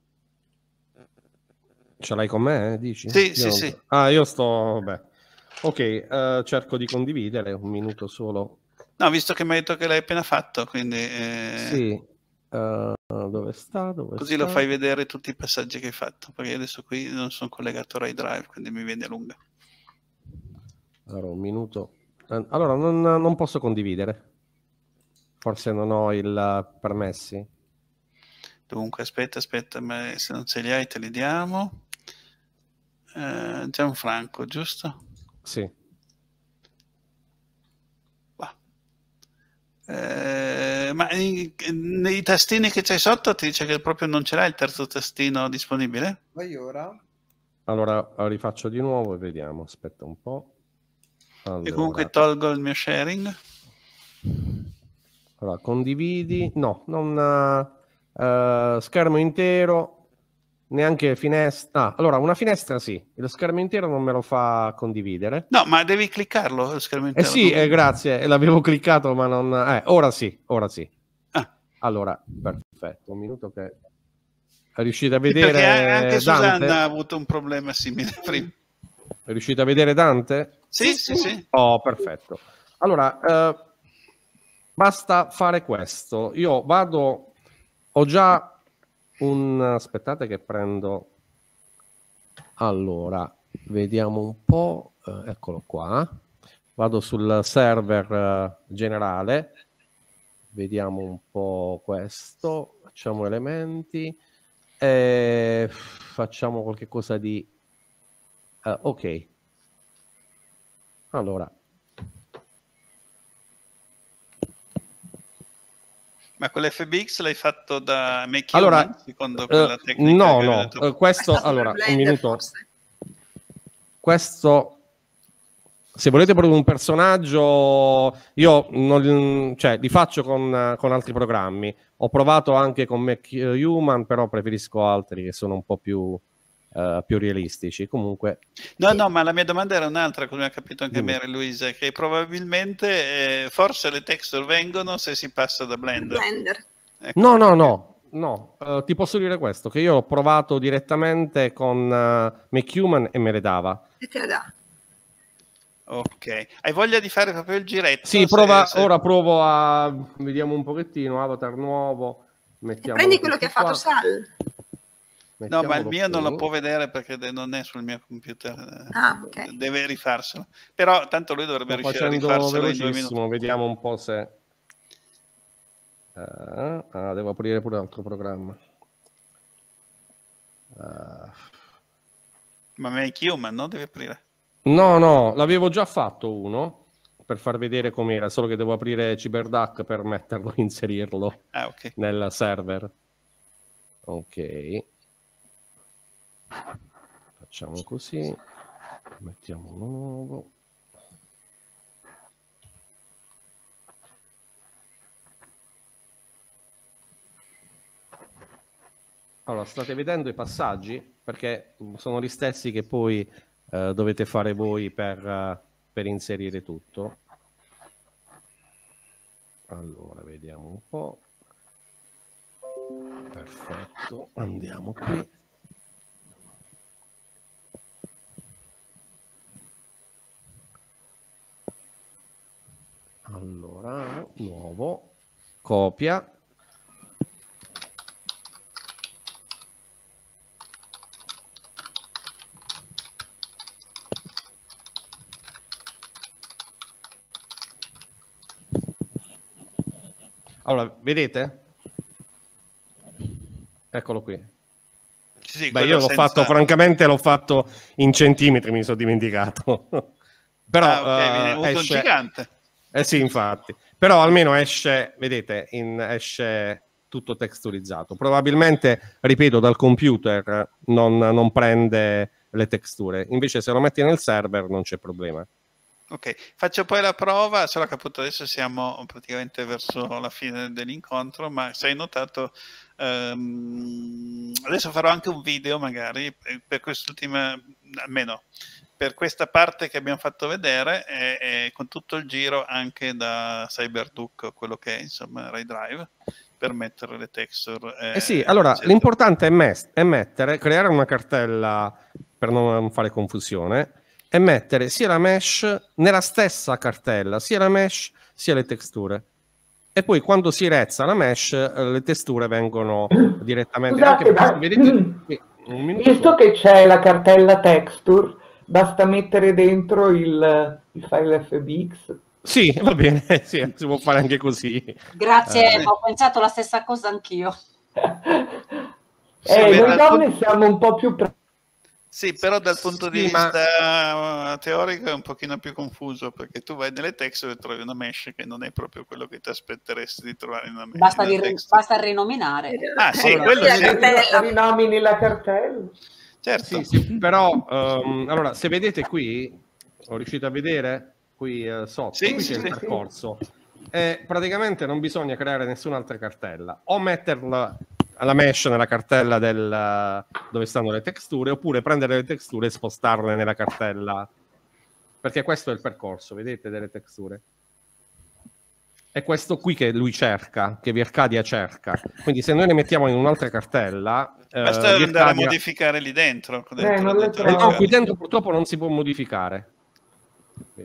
Ce l'hai con me, eh, dici? Sì, Io sì, non- sì. Ah, io sto... Vabbè. Ok, eh, cerco di condividere, un minuto solo. No, visto che mi hai detto che l'hai appena fatto, quindi eh, Sì. eh, dove sta? Dove così sta? lo fai vedere tutti i passaggi che hai fatto, perché io adesso qui non sono collegato a Rai Drive, quindi mi viene lunga. Allora, un minuto. Eh, Allora, non, non posso condividere. Forse non ho il permessi. Dunque, aspetta, aspetta, ma se non ce li hai te li diamo. Eh, Gianfranco, giusto? Sì. Eh, ma i- nei tastini che c'hai sotto ti dice che proprio non ce l'hai il terzo tastino disponibile? Vai ora. Allora, rifaccio di nuovo e vediamo. Aspetta un po'. E comunque Allora, tolgo il mio sharing. allora, condividi. No, non... eh, schermo intero, neanche finestra. Ah, allora, una finestra sì. Lo schermo intero non me lo fa condividere. No, ma devi cliccarlo lo schermo Eh intero. sì, eh, grazie, eh, l'avevo cliccato ma non... Eh, ora sì, ora sì. Ah. Allora, perfetto, un minuto che... Riuscite a vedere perché anche Susanna Dante? ha avuto un problema simile prima. Riuscite a vedere Dante? Sì, sì, sì. Oh, perfetto. Allora, eh, basta fare questo. Io vado, ho già un... Aspettate che prendo... Allora, vediamo un po'. eh, eccolo qua. Vado sul server eh, generale. Vediamo un po' questo. Facciamo elementi. E facciamo qualche cosa di... eh, ok. Allora, Ma quell'FBX l'hai fatto da Make Allora, Human, secondo quella eh, tecnica no, no, detto? eh, questo, allora, un minuto, forse. questo, se volete proprio un personaggio, io non, cioè, li faccio con, con altri programmi, ho provato anche con Mac Human, però preferisco altri che sono un po' più, eh, più realistici, comunque, No, no, ma la mia domanda era un'altra, come ha capito anche Dimmi. Mary Luisa, che probabilmente eh, forse le texture vengono se si passa da Blender. Blender. Ecco. no, no, no, no, eh, ti posso dire questo, che io ho provato direttamente con uh, Mac Human e me le dava. E te la dà. Ok, hai voglia di fare proprio il giretto? Sì, prova, se- ora provo a vediamo un pochettino avatar nuovo. Mettiamolo Prendi quello che ha fatto Sal. No, ma il mio non lo può vedere perché non è sul mio computer. eh, Ah, ok. Deve rifarselo. Però tanto lui dovrebbe Sto riuscire a rifarselo in due minuti. velocissimo, vediamo un po' se... Ah, ah, devo aprire pure un altro programma. Ah. Ma Make Human, no? Devi aprire. No, no, l'avevo già fatto uno per far vedere com'era, solo che devo aprire CyberDuck per metterlo, inserirlo Ah, ok. nel server. Ok. Facciamo così. Mettiamo uno nuovo. Allora, state vedendo i passaggi? Perché sono gli stessi che poi eh, dovete fare voi per, eh, per inserire tutto. Allora, vediamo un po'. Perfetto, andiamo qui. Allora, nuovo, copia. Allora, vedete? Eccolo qui. Sì, Beh, io l'ho senza- fatto, francamente, l'ho fatto in centimetri, mi sono dimenticato. Però Ah, ok, eh, viene avuto un esce... gigante. Eh sì, infatti. Però almeno esce, vedete, in- esce tutto texturizzato. Probabilmente, ripeto, dal computer non, non prende le texture. Invece se lo metti nel server non c'è problema. Ok, faccio poi la prova, solo che appunto adesso siamo praticamente verso la fine dell'incontro, ma se hai notato, ehm, adesso farò anche un video magari per quest'ultima, almeno per questa parte che abbiamo fatto vedere, e, e con tutto il giro anche da CyberDuck, quello che è insomma Ray Drive, per mettere le texture. Eh, eh sì, allora eccetera. l'importante è, mes- è mettere, creare una cartella per non fare confusione e mettere sia la mesh nella stessa cartella, sia la mesh sia le texture. E poi quando si rezza la mesh, eh, le texture vengono direttamente. Scusate, ma... vedete, visto che c'è la cartella texture, basta mettere dentro il, il file FBX. Sì, va bene, sì, si può fare anche così. Grazie, eh. ho pensato la stessa cosa anch'io. eh, noi donne siamo un po' più... Pre- sì, però dal punto di vista ma... Eh, teorico è un pochino più confuso perché tu vai nelle texture e trovi una mesh che non è proprio quello che ti aspetteresti di trovare in una mesh. Basta, di, basta rinominare. Ah sì, allora, quello sì. Cartella. Rinomini la cartella. Certo. Sì, sì, però um, allora se vedete qui, ho riuscito a vedere qui uh, sotto, sì, qui c'è il percorso. E praticamente non bisogna creare nessun'altra cartella o metterla la mesh nella cartella del, dove stanno le texture, oppure prendere le texture e spostarle nella cartella. Perché questo è il percorso, vedete, delle texture. È questo qui che lui cerca, che Vircadia cerca. Quindi se noi le mettiamo in un'altra cartella... Eh, Basta eh, andare a modificare lì dentro. dentro, eh, dentro no, qui dentro purtroppo non si può modificare.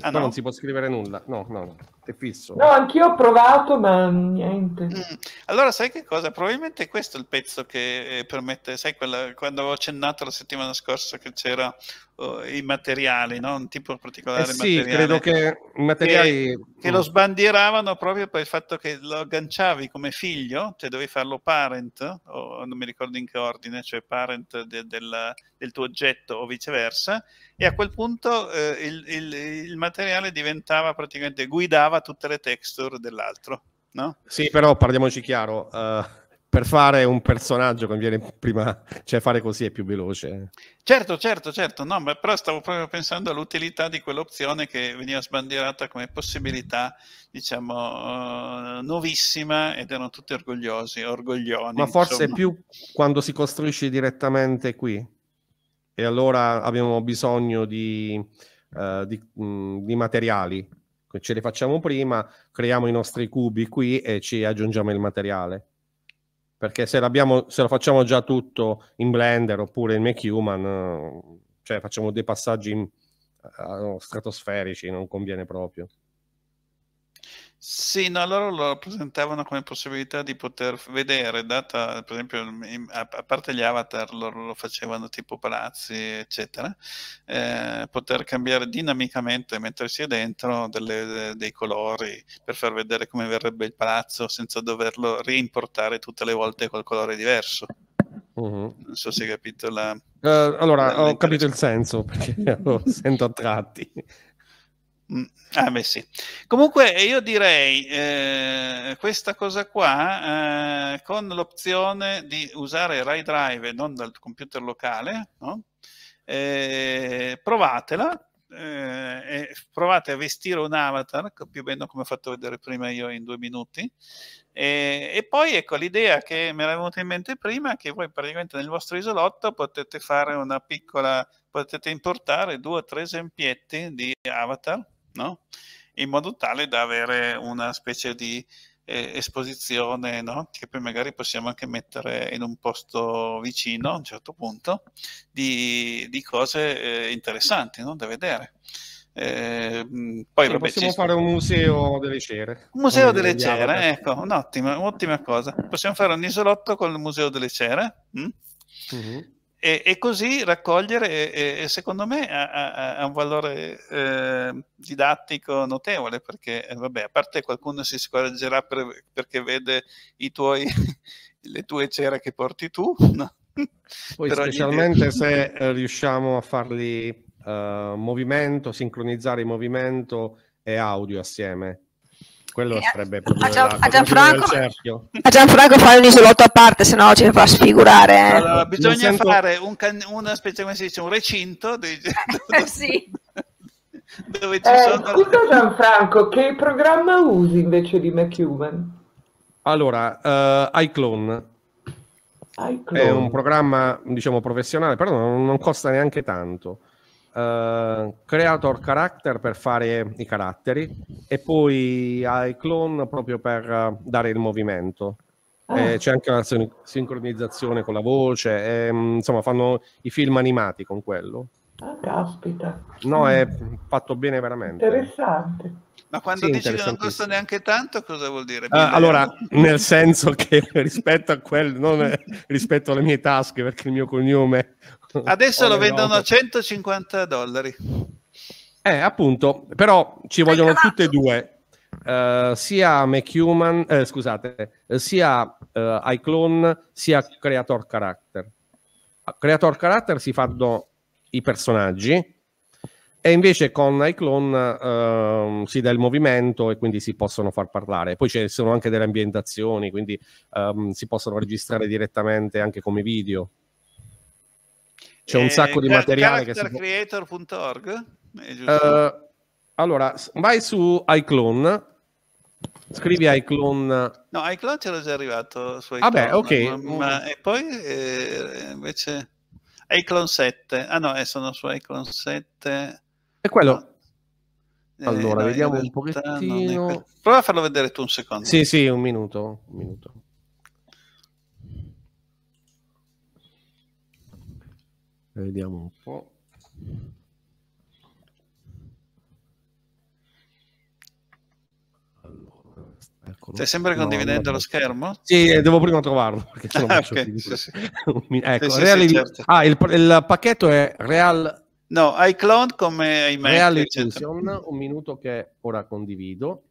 Ah, no? non si può scrivere nulla. No, no, no, è fisso. No, anch'io ho provato, ma niente. Mm. Allora, sai che cosa? Probabilmente questo è il pezzo che eh, permette, sai, quella, quando avevo accennato la settimana scorsa che c'era uh, i materiali, no? Un tipo particolare eh sì, materiale. credo che i materiali... Che, che, lo sbandieravano proprio per il fatto che lo agganciavi come figlio, cioè dovevi farlo parent, o non mi ricordo in che ordine, cioè parent de, del, del tuo oggetto o viceversa, e a quel punto eh, il, il, il, materiale diventava praticamente guidava tutte le texture dell'altro. No? Sì, però parliamoci chiaro. Uh, per fare un personaggio conviene prima, cioè fare così è più veloce. Certo, certo, certo, no, ma però stavo proprio pensando all'utilità di quell'opzione che veniva sbandierata come possibilità, diciamo, uh, nuovissima ed erano tutti orgogliosi, orgoglioni. Ma forse insomma. più quando si costruisce direttamente qui e allora abbiamo bisogno di, uh, di, mh, mm, di materiali. Ce li facciamo prima, creiamo i nostri cubi qui e ci aggiungiamo il materiale perché se, se, lo facciamo già tutto in Blender oppure in Make Human, cioè facciamo dei passaggi in, uh, stratosferici, non conviene proprio. Sì, no, loro lo presentavano come possibilità di poter vedere, data per esempio, a, parte gli avatar, loro lo facevano tipo palazzi, eccetera, eh, poter cambiare dinamicamente, mettersi dentro delle, dei colori per far vedere come verrebbe il palazzo senza doverlo reimportare tutte le volte col colore diverso. Uh-huh. Non so se hai capito la... Uh, allora, la, ho capito il senso perché lo sento a tratti. Mm, ah, beh, sì. Comunque io direi eh, questa cosa qua eh, con l'opzione di usare Rai Drive e non dal computer locale, no? eh, provatela. Eh, provate a vestire un avatar più o meno come ho fatto vedere prima io in due minuti e, poi ecco l'idea che mi era venuta in mente prima che voi praticamente nel vostro isolotto potete fare una piccola potete importare due o tre esempietti di avatar no? in modo tale da avere una specie di eh, esposizione no? che poi magari possiamo anche mettere in un posto vicino a un certo punto di, di cose eh, interessanti no? da vedere. Eh, poi sì, vabbè, possiamo fare un museo delle cere. Un museo delle cere, ecco, un'ottima, un'ottima cosa. Possiamo fare un isolotto con il museo delle cere. Mm? Mm-hmm e, e, così raccogliere, e, e secondo me ha, ha un valore eh, didattico notevole, perché eh, vabbè, a parte qualcuno si scoraggerà per, perché vede i tuoi, le tue cere che porti tu, no? Poi Però specialmente gli... se eh, riusciamo a farli uh, movimento, sincronizzare movimento e audio assieme quello eh, sarebbe proprio a, Gian, a, Gianfranco, a Gianfranco fare un isolotto a parte se no ci fa sfigurare eh. allora, bisogna sento... fare un can- una specie come si dice un recinto di... eh, sì. dove ci eh, sono scusa Gianfranco che programma usi invece di MacHuman? allora uh, iClone iClone è un programma diciamo professionale però non, non costa neanche tanto Uh, creator character per fare i caratteri e poi iClone proprio per uh, dare il movimento. eh, c'è anche una sin- sincronizzazione con la voce, ehm, insomma fanno i film animati con quello. Ah, caspita. No, è fatto bene veramente. Interessante. Ma quando Sì, dici che non costa neanche tanto, cosa vuol dire? Mille allora, nel senso che rispetto a quello, non è- rispetto alle mie tasche, perché il mio cognome... Adesso lo vendono a Otto. 150 dollari. Eh, appunto, però ci vogliono tutte e due, eh, sia McHuman, eh, scusate, eh, sia eh, iClone, sia Creator Character. Creator Character si fanno i personaggi e invece con iClone ehm, si dà il movimento e quindi si possono far parlare. Poi ci sono anche delle ambientazioni, quindi ehm, si possono registrare direttamente anche come video. C'è un sacco di materiale che si può... È giusto? Eh, allora, vai su iClone, scrivi iClone. no, iCloud c'era già arrivato su Vabbè, iCloud, ok. ma- ma- e poi eh, invece iClone 7. Ah no, eh, sono su iClone 7. È quello. Eh, Allora, vediamo un pochettino. quello. Prova a farlo vedere tu un secondo. Sì, sì, un minuto. Un minuto. Vediamo un po'. Allora, eccolo. Stai sempre condividendo no, lo schermo? Sì, eh, devo prima trovarlo perché Ah, sì, sì. Ecco, Sì, Real certo. ah, il pacchetto è Real, No, iClone come iMac, Real. Illusion, un minuto che ora condivido.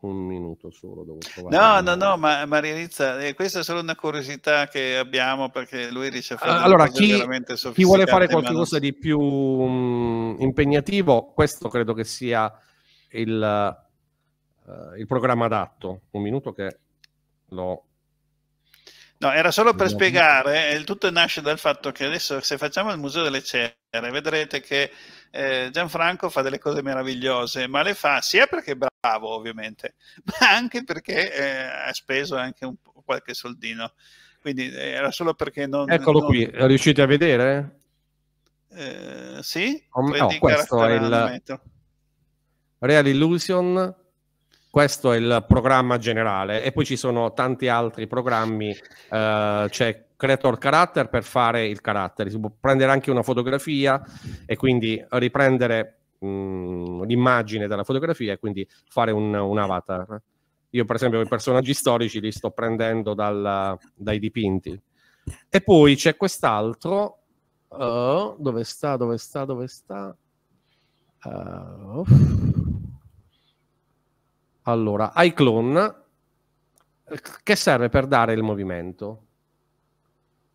Un minuto solo devo trovare. No, no, no, ma Maria Rizza, eh, questa è solo una curiosità che abbiamo perché lui riesce a fare allora, chi, chi vuole fare qualcosa non- di più mm, impegnativo, questo credo che sia il, eh, il programma adatto. Un minuto che lo... No, era solo per spiegare, eh, il tutto nasce dal fatto che adesso se facciamo il Museo delle Cere, vedrete che eh, Gianfranco fa delle cose meravigliose, ma le fa sia perché è bravo ovviamente, ma anche perché eh, ha speso anche un qualche soldino. Quindi eh, era solo perché non... Eccolo non- qui, riuscite a vedere? eh, sì? Oh, Prendi no, questo è il-. Real Illusion, questo è il programma generale e poi ci sono tanti altri programmi, eh, c'è Creator Character per fare il carattere, si può prendere anche una fotografia e quindi riprendere mh, l'immagine della fotografia e quindi fare un, un avatar. Io per esempio i personaggi storici li sto prendendo dal- dai dipinti. E poi c'è quest'altro, eh, dove sta, dove sta, dove sta? Uh, allora, iClone che serve per dare il movimento?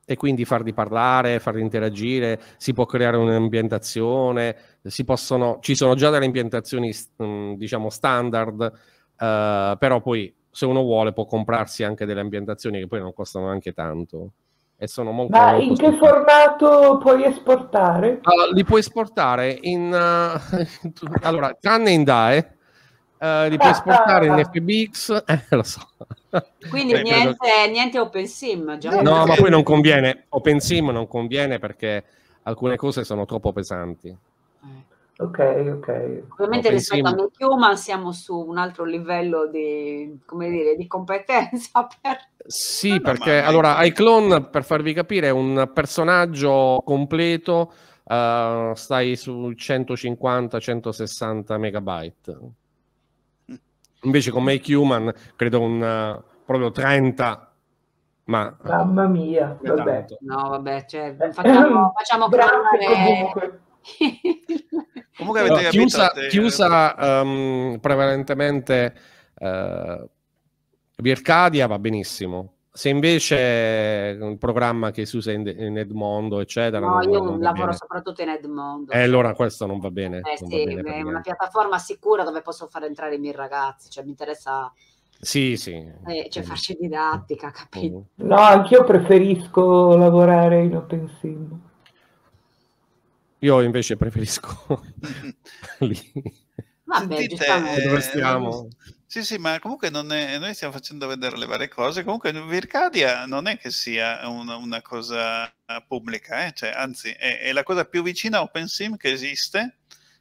E quindi farli parlare, farli interagire, si può creare un'ambientazione, si possono, ci sono già delle ambientazioni diciamo standard, eh, però poi se uno vuole può comprarsi anche delle ambientazioni che poi non costano anche tanto. E sono molto, Ma molto in che formato puoi esportare? Uh, li puoi esportare in uh, allora tranne in DAE uh, li puoi esportare in FBX eh, lo so Quindi Beh, niente, niente OpenSim. Già no ma poi non conviene OpenSim non conviene perché alcune cose sono troppo pesanti Eh. Ok, ok. Ovviamente rispetto a Make Human siamo su un altro livello di, come dire, di competenza. Per... sì No, no, perché ma- allora iClone per farvi capire è un personaggio completo uh, stai su 150-160 megabyte invece con Make Human credo un uh, proprio 30 ma Mamma mia, vabbè. No, vabbè, cioè, Eh, facciamo, facciamo Grazie crollare- comunque. Comunque avete No, capito? chi usa, eh, chi usa, ehm, prevalentemente eh, Vircadia va benissimo. Se invece è un programma che si usa in, in Edmondo, eccetera, No, non- io non lavoro bene. soprattutto in Edmondo. E allora questo non va bene. Eh non va sì, bene è una piattaforma sicura dove posso far entrare i miei ragazzi, cioè mi interessa Sì, sì. eh, cioè, farci didattica, capito? No, anch'io preferisco lavorare in OpenSim. Io invece preferisco lì. Vabbè, Sentite, giustamente. eh, Dove stiamo? Sì, sì, ma comunque è, noi stiamo facendo vedere le varie cose. Comunque Vircadia non è che sia una, una cosa pubblica, eh, cioè, anzi è, è la cosa più vicina a OpenSim che esiste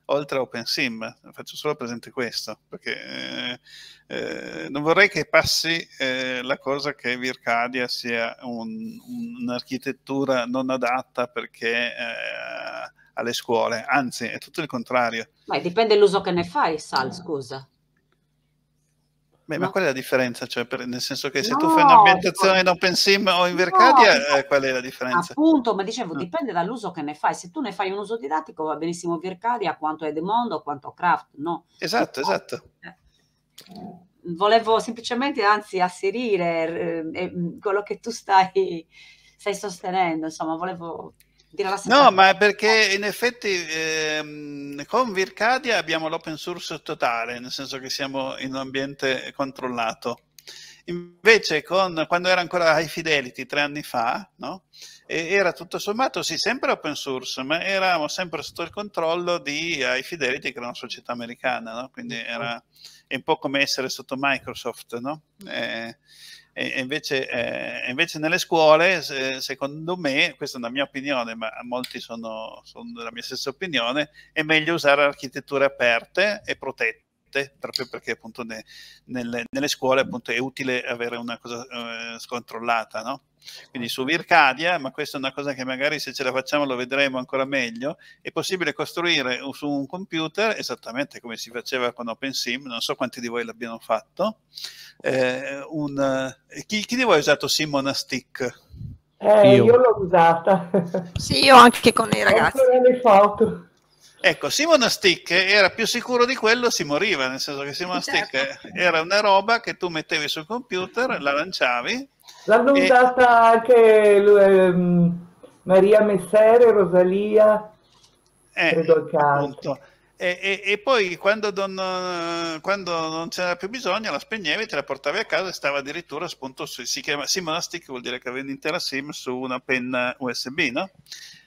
oltre a OpenSim. Faccio solo presente questo, perché eh, eh, non vorrei che passi eh, la cosa che Vircadia sia un, un'architettura non adatta perché eh, alle scuole, anzi è tutto il contrario. Ma dipende dall'uso che ne fai, Sal, scusa. Beh, no. ma qual è la differenza? Cioè, per, nel senso che se no, tu fai un'ambientazione in OpenSim o in Vercadia, no, eh, qual è la differenza? Appunto, ma dicevo, mm. dipende dall'uso che ne fai. Se tu ne fai un uso didattico, va benissimo Vercadia, quanto è Demondo, quanto Craft, no? Esatto, esatto. Eh. Volevo semplicemente, anzi, asserire eh, mm, quello che tu stai, stai sostenendo, insomma, volevo No, ma perché in effetti ehm, con Vircadia abbiamo l'open source totale, nel senso che siamo in un ambiente controllato. Invece con, quando era ancora High Fidelity tre anni fa, no? era tutto sommato sì, sempre open source, ma eravamo sempre sotto il controllo di High Fidelity, che era una società americana, no? quindi era un po' come essere sotto Microsoft. No? Eh, e invece, eh, invece, nelle scuole, se, secondo me, questa è una mia opinione, ma molti sono, sono della mia stessa opinione, è meglio usare architetture aperte e protette proprio perché appunto ne, nelle, nelle, scuole appunto è utile avere una cosa eh, scontrollata, no? Quindi su Vircadia, ma questa è una cosa che magari se ce la facciamo lo vedremo ancora meglio, è possibile costruire su un computer, esattamente come si faceva con OpenSim, non so quanti di voi l'abbiano fatto, eh, un, eh, chi, chi, di voi ha usato Simona Stick? Eh, io. io l'ho usata. Sì, io anche con i ragazzi. le foto. Ecco, Simona Stick era più sicuro di quello, si moriva, nel senso che Simona certo. Stick era una roba che tu mettevi sul computer, la lanciavi L'hanno e... usata anche um, Maria Messere, Rosalia, eh, credo appunto. E, e, e, poi quando non, quando non, c'era più bisogno la spegnevi, te la portavi a casa e stava addirittura appunto su, si chiama Simonastic, vuol dire che aveva un'intera SIM su una penna USB, no?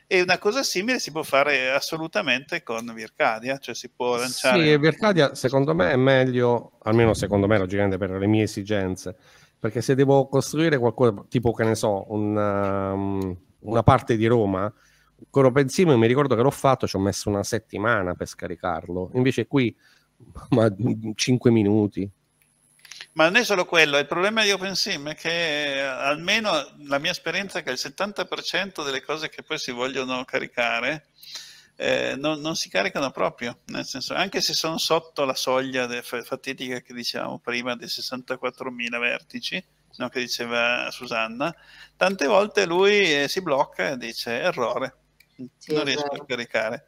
E una cosa simile si può fare assolutamente con Vircadia, cioè si può lanciare... Sì, Vircadia secondo me è meglio, almeno secondo me logicamente per le mie esigenze, perché se devo costruire qualcosa, tipo che ne so, una, um, una parte di Roma, con OpenSim mi ricordo che l'ho fatto, ci ho messo una settimana per scaricarlo, invece qui ma 5 minuti. Ma non è solo quello, il problema di OpenSim è che almeno la mia esperienza è che il 70% delle cose che poi si vogliono caricare eh, non, non, si caricano proprio, nel senso, anche se sono sotto la soglia fatidica che dicevamo prima dei 64.000 vertici, no, che diceva Susanna, tante volte lui eh, si blocca e dice errore, sì, non riesco a caricare.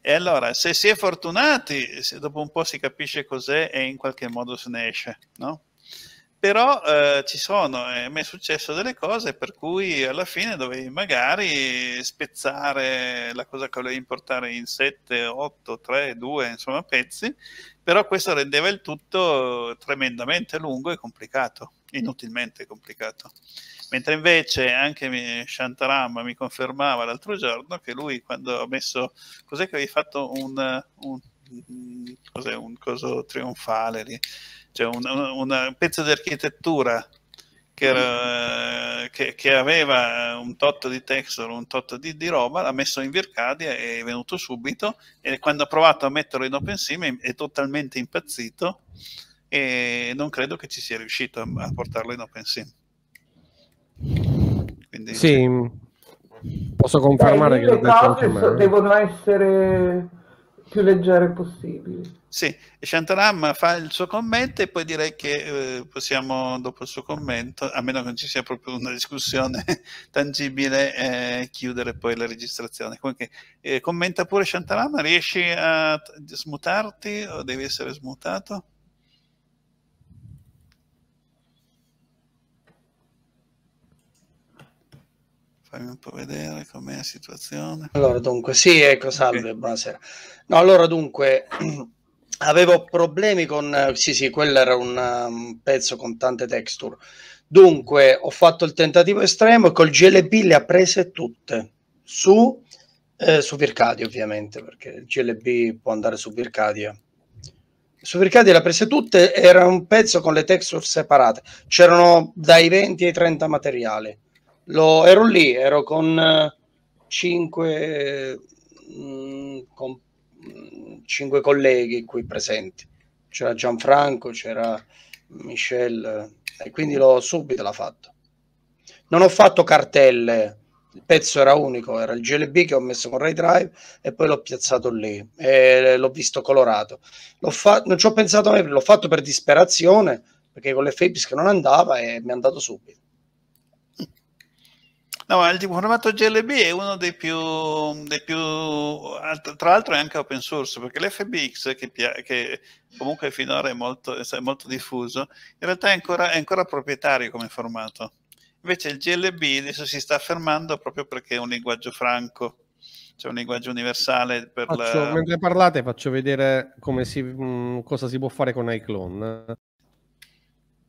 E allora, se si è fortunati, se dopo un po' si capisce cos'è e in qualche modo se ne esce, no? Però eh, ci sono, eh, mi è successo delle cose per cui alla fine dovevi magari spezzare la cosa che volevi importare in 7, 8, 3, 2, insomma pezzi, però questo rendeva il tutto tremendamente lungo e complicato, inutilmente complicato. Mentre invece anche Shantaram mi confermava l'altro giorno che lui quando ha messo, cos'è che avevi fatto un, un, un, un coso trionfale lì? Cioè un, un pezzo di architettura che, era, che, che, aveva un tot di texture, un tot di, di, roba, l'ha messo in Vircadia e è venuto subito e quando ha provato a metterlo in OpenSim è, è totalmente impazzito e non credo che ci sia riuscito a, a portarlo in OpenSim. Quindi, sì, posso confermare Beh, che le cose devono essere più leggere possibili. Sì, Shantaram fa il suo commento e poi direi che eh, possiamo, dopo il suo commento, a meno che non ci sia proprio una discussione tangibile, eh, chiudere poi la registrazione. Comunque, eh, commenta pure Shantaram, riesci a smutarti o devi essere smutato? Fammi un po' vedere com'è la situazione. Allora, dunque, sì, ecco, salve, okay. buonasera. No, allora, dunque, avevo problemi con... Sì, sì, quello era un um, pezzo con tante texture. Dunque, ho fatto il tentativo estremo e col GLB le ha prese tutte. Su, eh, su Vircadia, ovviamente, perché il GLB può andare su Vircadia. Su Vircadia le ha prese tutte, era un pezzo con le texture separate. C'erano dai 20 ai 30 materiali lo, ero lì, ero con 5 uh, mm, con mh, cinque colleghi qui presenti. C'era Gianfranco, c'era Michelle, e quindi l'ho subito l'ha fatto. Non ho fatto cartelle, il pezzo era unico, era il GLB che ho messo con Ray Drive e poi l'ho piazzato lì e l'ho visto colorato. Non ci ho pensato mai, l'ho fatto per disperazione perché con l'FX che non andava e mi è andato subito. No, il formato GLB è uno dei più, dei più, tra l'altro è anche open source, perché l'FBX che, che comunque finora è molto, è molto, diffuso, in realtà è ancora, è ancora proprietario come formato. Invece il GLB adesso si sta affermando proprio perché è un linguaggio franco, cioè un linguaggio universale. Per faccio, la... Mentre parlate faccio vedere si, mh, cosa si può fare con iClone.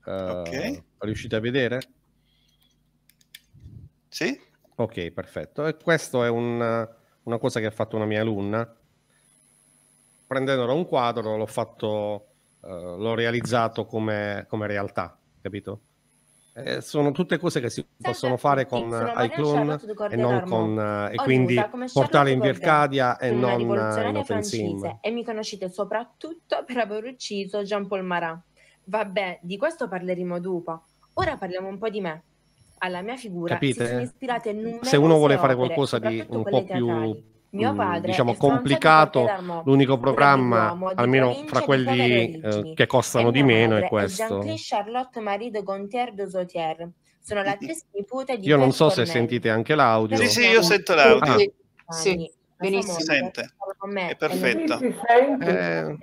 Uh, ok. Riuscite a vedere? Sì. Ok, perfetto. E questo è un, una cosa che ha fatto una mia alunna. Prendendo da un quadro l'ho fatto, uh, l'ho realizzato come, come realtà, capito? Eh, sono tutte cose che si possono fare con iClone e non con uh, e quindi portare in Vircadia e non in OpenSim. E mi conoscete soprattutto per aver ucciso Jean-Paul Marat. Vabbè, di questo parleremo dopo. Ora parliamo un po' di me alla mia figura Capite? si sono ispirate Se uno vuole fare qualcosa di un po' più mio mm, padre diciamo complicato, l'unico programma, almeno fra quelli eh, che costano di meno, è questo. È Charlotte Marie de Gontier de Zotier. Sono l'attrice nipote di Io non so se sentite anche l'audio. Sì, sì, io sento l'audio. Ah. Sì, benissimo. Si sente. È perfetto. Eh,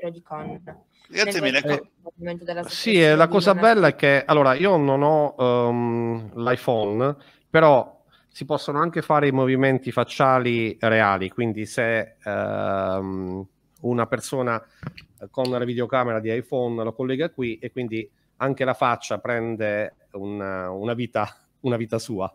Grazie mille. Eh, sì, la cosa bella è che allora io non ho um, l'iPhone, però si possono anche fare i movimenti facciali reali, quindi se um, una persona con la videocamera di iPhone lo collega qui e quindi anche la faccia prende una, una, vita, una vita sua.